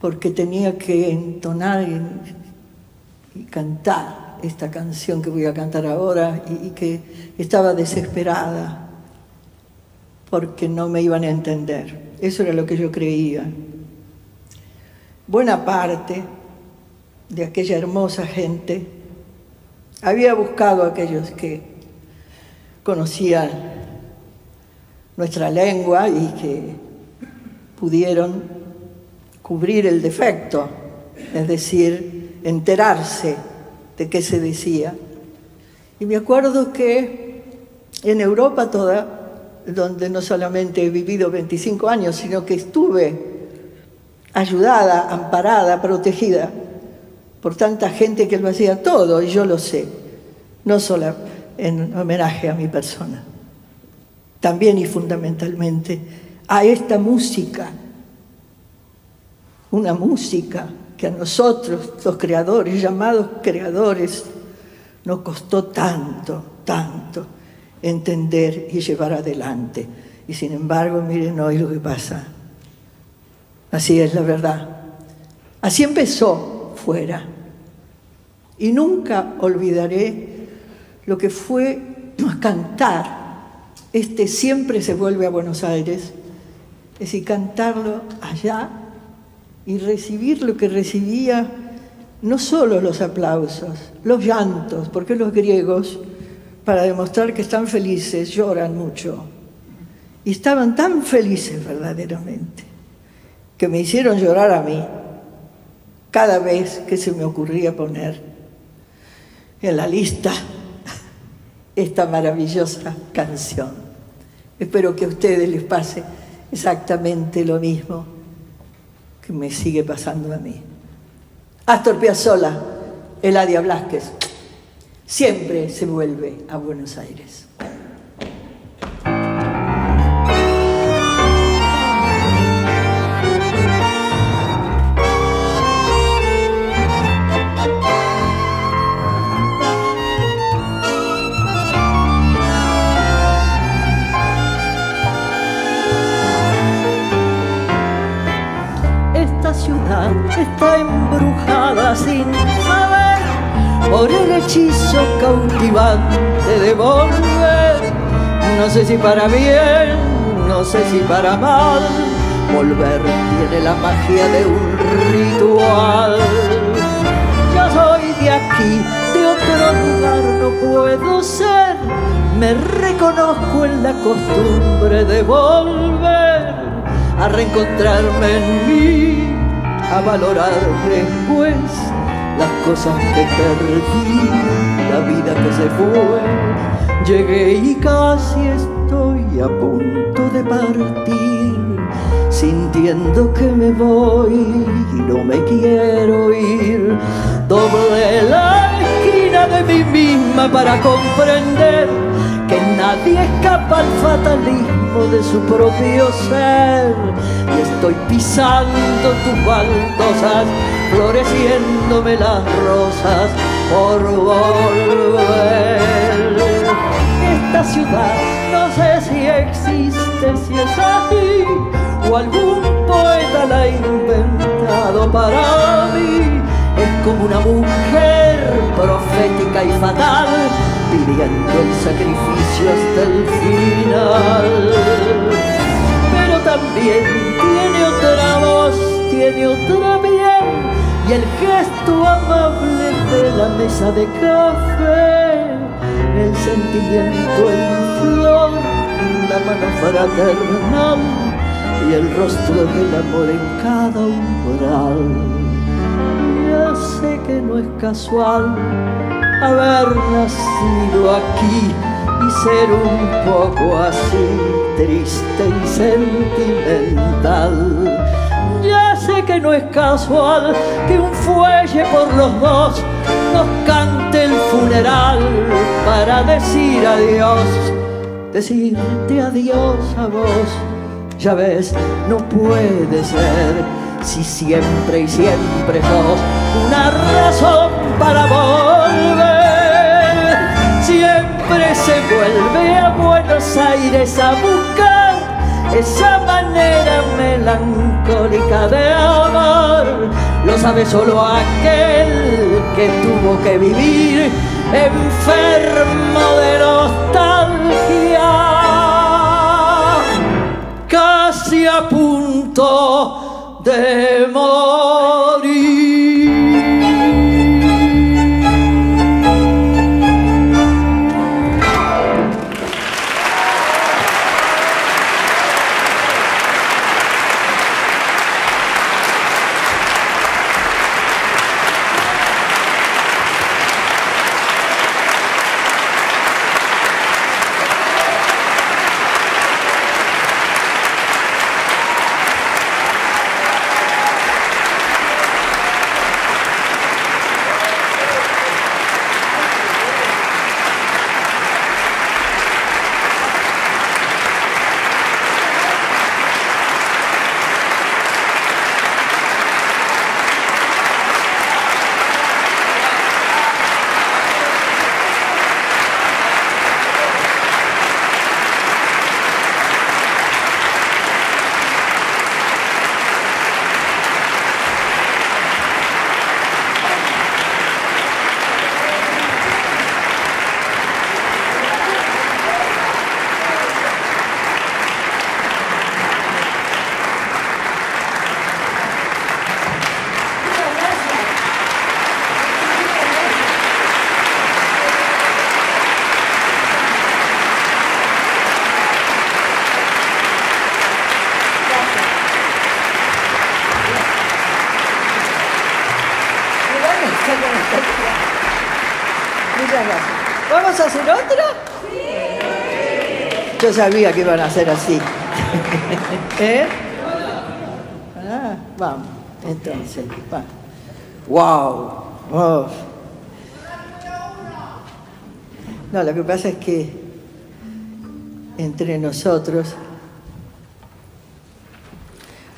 porque tenía que entonar y cantar esta canción que voy a cantar ahora y, que estaba desesperada porque no me iban a entender. Eso era lo que yo creía. Buena parte de aquella hermosa gente había buscado a aquellos que conocían nuestra lengua y que pudieron cubrir el defecto, es decir, enterarse de qué se decía. Y me acuerdo que en Europa toda, donde no solamente he vivido 25 años, sino que estuve ayudada, amparada, protegida por tanta gente que lo hacía todo, y yo lo sé, no solo en homenaje a mi persona, también y fundamentalmente a esta música, una música que a nosotros, los creadores, llamados creadores, nos costó tanto, tanto entender y llevar adelante. Y sin embargo, miren hoy lo que pasa. Así es la verdad. Así empezó fuera. Y nunca olvidaré lo que fue cantar. Este siempre se vuelve a Buenos Aires. Es decir, cantarlo allá y recibir lo que recibía, no solo los aplausos, los llantos, porque los griegos, para demostrar que están felices, lloran mucho. Y estaban tan felices verdaderamente, que me hicieron llorar a mí cada vez que se me ocurría poner en la lista esta maravillosa canción. Espero que a ustedes les pase exactamente lo mismo me sigue pasando a mí. Astor Piazzolla, Eladia Blasquez, siempre se vuelve a Buenos Aires. Está embrujada sin saber por el hechizo cautivante de volver. No sé si para bien, no sé si para mal. Volver tiene la magia de un ritual. Yo soy de aquí, de otro lugar no puedo ser. Me reconozco en la costumbre de volver a reencontrarme en mí, a valorar después las cosas que perdí, la vida que se fue. Llegué y casi estoy a punto de partir, sintiendo que me voy y no me quiero ir. Doblé la esquina de mí misma para comprender que nadie escapa al fatalismo de su propio ser. Y estoy pisando tus baldosas, floreciéndome las rosas por volver. Esta ciudad no sé si existe, si es así, o algún poeta la ha inventado para mí. Es como una mujer profética y fatal, pidiendo el sacrificio hasta el final. Pero también tiene otra voz, tiene otra piel, y el gesto amable de la mesa de café, el sentimiento en flor, la mano fraternal y el rostro del amor en cada umbral. Ya sé que no es casual haber nacido aquí y ser un poco así, triste y sentimental. Ya sé que no es casual que un fuelle por los dos nos cante el funeral para decir adiós, decirte adiós a vos. Ya ves, no puede ser si siempre y siempre sos una razón para volver. Siempre se vuelve a Buenos Aires a buscar esa manera melancólica de amar. Lo sabe solo aquel que tuvo que vivir sabía que iban a ser así. ¿Eh? Ah, vamos, entonces. Vamos. Oh. ¡Wow! No, lo que pasa es que entre nosotros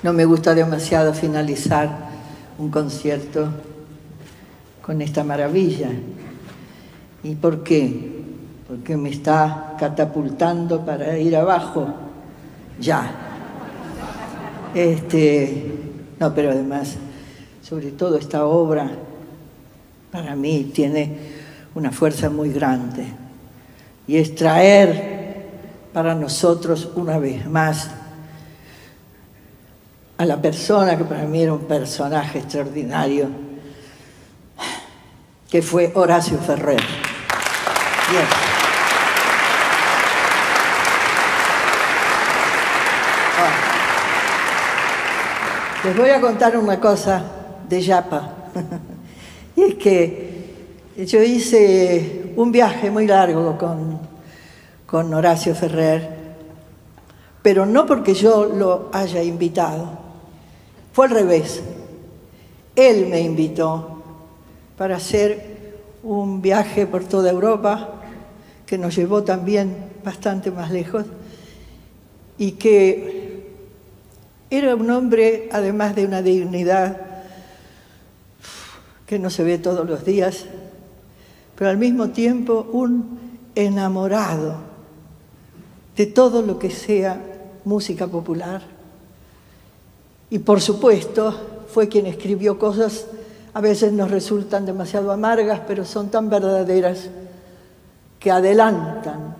no me gusta demasiado finalizar un concierto con esta maravilla. ¿Y por qué? Porque me está catapultando para ir abajo. Ya. Este, no, pero además, sobre todo esta obra, para mí tiene una fuerza muy grande. Y es traer para nosotros una vez más a la persona que para mí era un personaje extraordinario, que fue Horacio Ferrer. Bien. Ah. Les voy a contar una cosa de Yapa. y es que yo hice un viaje muy largo con, con Horacio Ferrer, pero no porque yo lo haya invitado, fue al revés. Él me invitó para hacer un viaje por toda Europa que nos llevó también bastante más lejos y que era un hombre, además de una dignidad que no se ve todos los días, pero al mismo tiempo un enamorado de todo lo que sea música popular y por supuesto, fue quien escribió cosas, a veces nos resultan demasiado amargas, pero son tan verdaderas que adelantan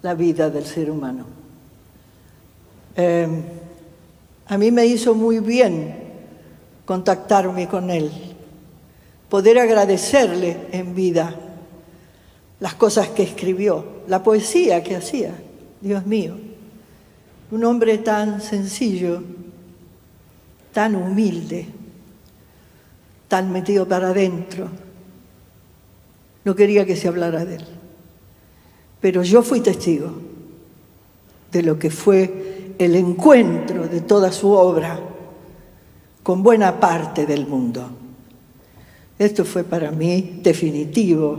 la vida del ser humano. Em, a mí me hizo muy bien contactarme con él, poder agradecerle en vida las cosas que escribió, la poesía que hacía, Dios mío. Un hombre tan sencillo, tan humilde, tan metido para adentro. No quería que se hablara de él. Pero yo fui testigo de lo que fue el encuentro de toda su obra con buena parte del mundo. Esto fue para mí definitivo.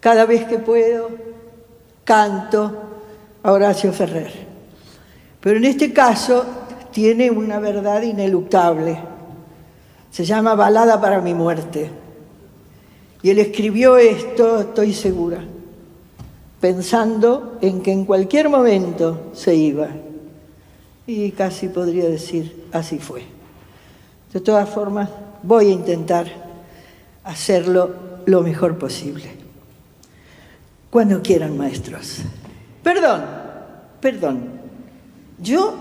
Cada vez que puedo, canto a Horacio Ferrer. Pero en este caso tiene una verdad ineluctable. Se llama Balada para mi muerte. Y él escribió esto, estoy segura, pensando en que en cualquier momento se iba. Y casi podría decir, así fue. De todas formas, voy a intentar hacerlo lo mejor posible. Cuando quieran, maestros. Perdón, perdón. Yo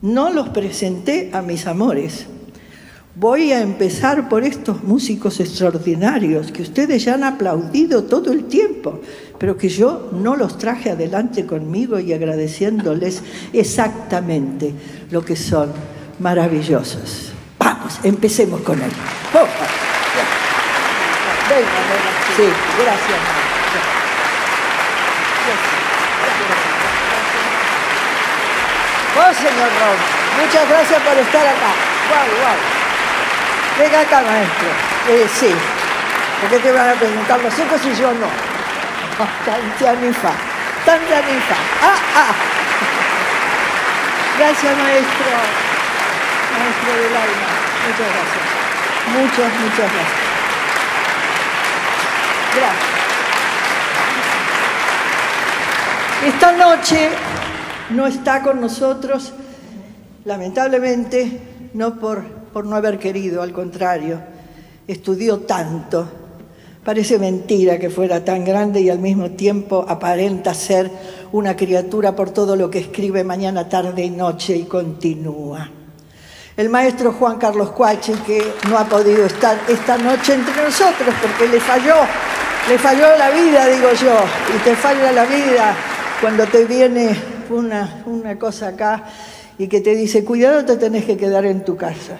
no los presenté a mis amores. Voy a empezar por estos músicos extraordinarios que ustedes ya han aplaudido todo el tiempo, pero que yo no los traje adelante conmigo y agradeciéndoles exactamente lo que son maravillosos. Vamos, empecemos con él. Oh, sí, gracias. Oh, señor Ron, muchas gracias por estar acá. Guau, guau. Venga acá, maestro. Eh, sí. ¿Por te van a preguntar los hijos y yo no? Tanta nifa. Tanta nifa. Ah, ah. Gracias, maestro. Maestro del alma. Muchas gracias. Muchas, muchas gracias. Gracias. Esta noche no está con nosotros, lamentablemente, no por, por no haber querido, al contrario, estudió tanto. Parece mentira que fuera tan grande y al mismo tiempo aparenta ser una criatura por todo lo que escribe mañana, tarde y noche y continúa. El maestro Juan Carlos Cuachi, que no ha podido estar esta noche entre nosotros porque le falló, le falló la vida, digo yo, y te falla la vida cuando te viene una, una cosa acá y que te dice, cuidado, te tenés que quedar en tu casa.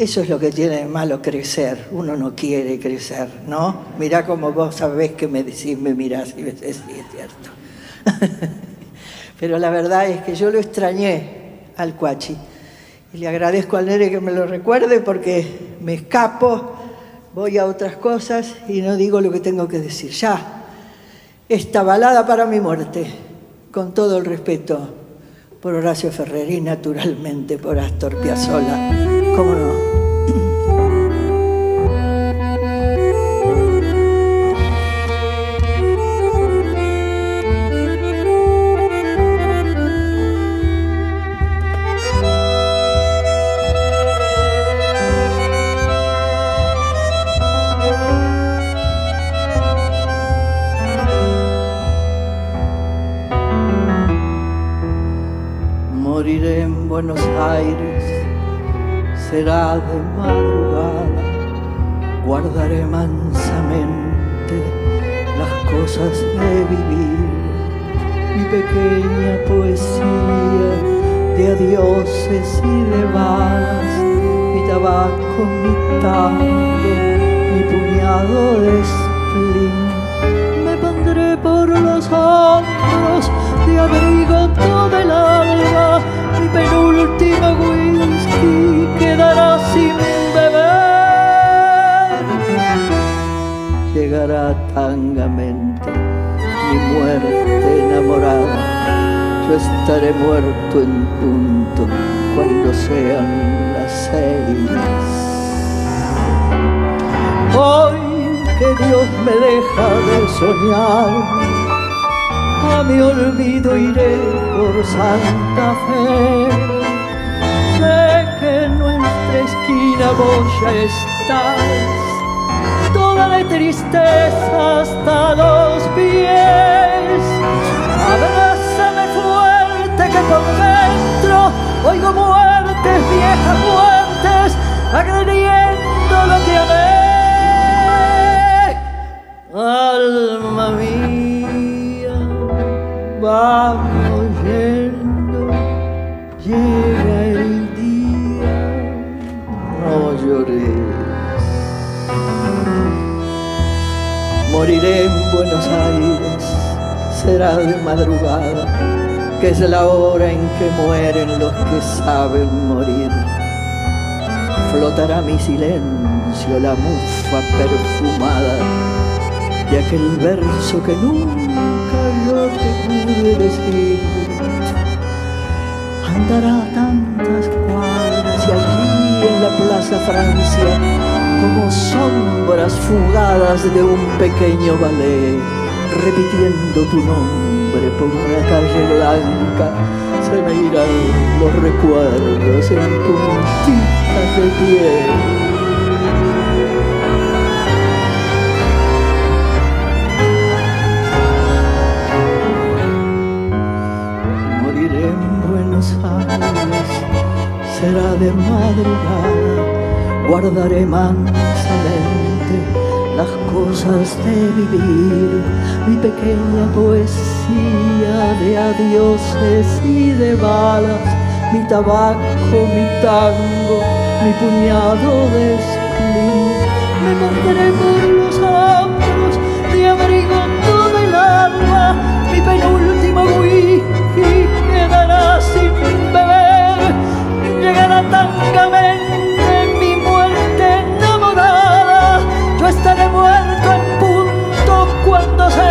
Eso es lo que tiene de malo crecer. Uno no quiere crecer, ¿no? Mirá como vos sabés que me decís, me mirás y me decís, sí, es cierto. Pero la verdad es que yo lo extrañé al Cuachi. Y le agradezco al Nere que me lo recuerde porque me escapo voy a otras cosas y no digo lo que tengo que decir. Ya, esta balada para mi muerte, con todo el respeto por Horacio Ferrer y naturalmente por Astor Piazzolla, cómo no. Buenos Aires, será de madrugada, guardaré mansamente las cosas de vivir, mi pequeña poesía de adioses y de mi tabaco, mi tango, mi puñado de spleen, me pondré por los hombros de abrigo todo el alma, mi penúltimo whisky quedará sin beber. Llegará tangamente mi muerte enamorada, yo estaré muerto en punto cuando sean las seis. Hoy que Dios me deja de soñar, a mi olvido iré por Santa Fe. Sé que en nuestra esquina vos ya estás, toda de tristeza hasta los pies. Abrázame fuerte que por dentro oigo muertes, viejas muertes, agrediendo lo que amé. Alma mía vamos llega el día, no llores. Moriré en Buenos Aires, será de madrugada, que es la hora en que mueren los que saben morir. Flotará mi silencio, la mufa perfumada de aquel verso que nunca Andará tantas cuadras y allí en la Plaza Francia, como sombras fugadas de un pequeño ballet, repitiendo tu nombre por una calle blanca, se me irán los recuerdos en puntitas de piel. Será de madrugada, guardaré mansamente las cosas de vivir, mi pequeña poesía de adioses y de balas, mi tabaco, mi tango, mi puñado de spleen, me mantendré por los hombros, de abrigo todo el alma, mi penúltimo whisky llegará tangamente mi muerte enamorada, yo estaré muerto en punto cuando sean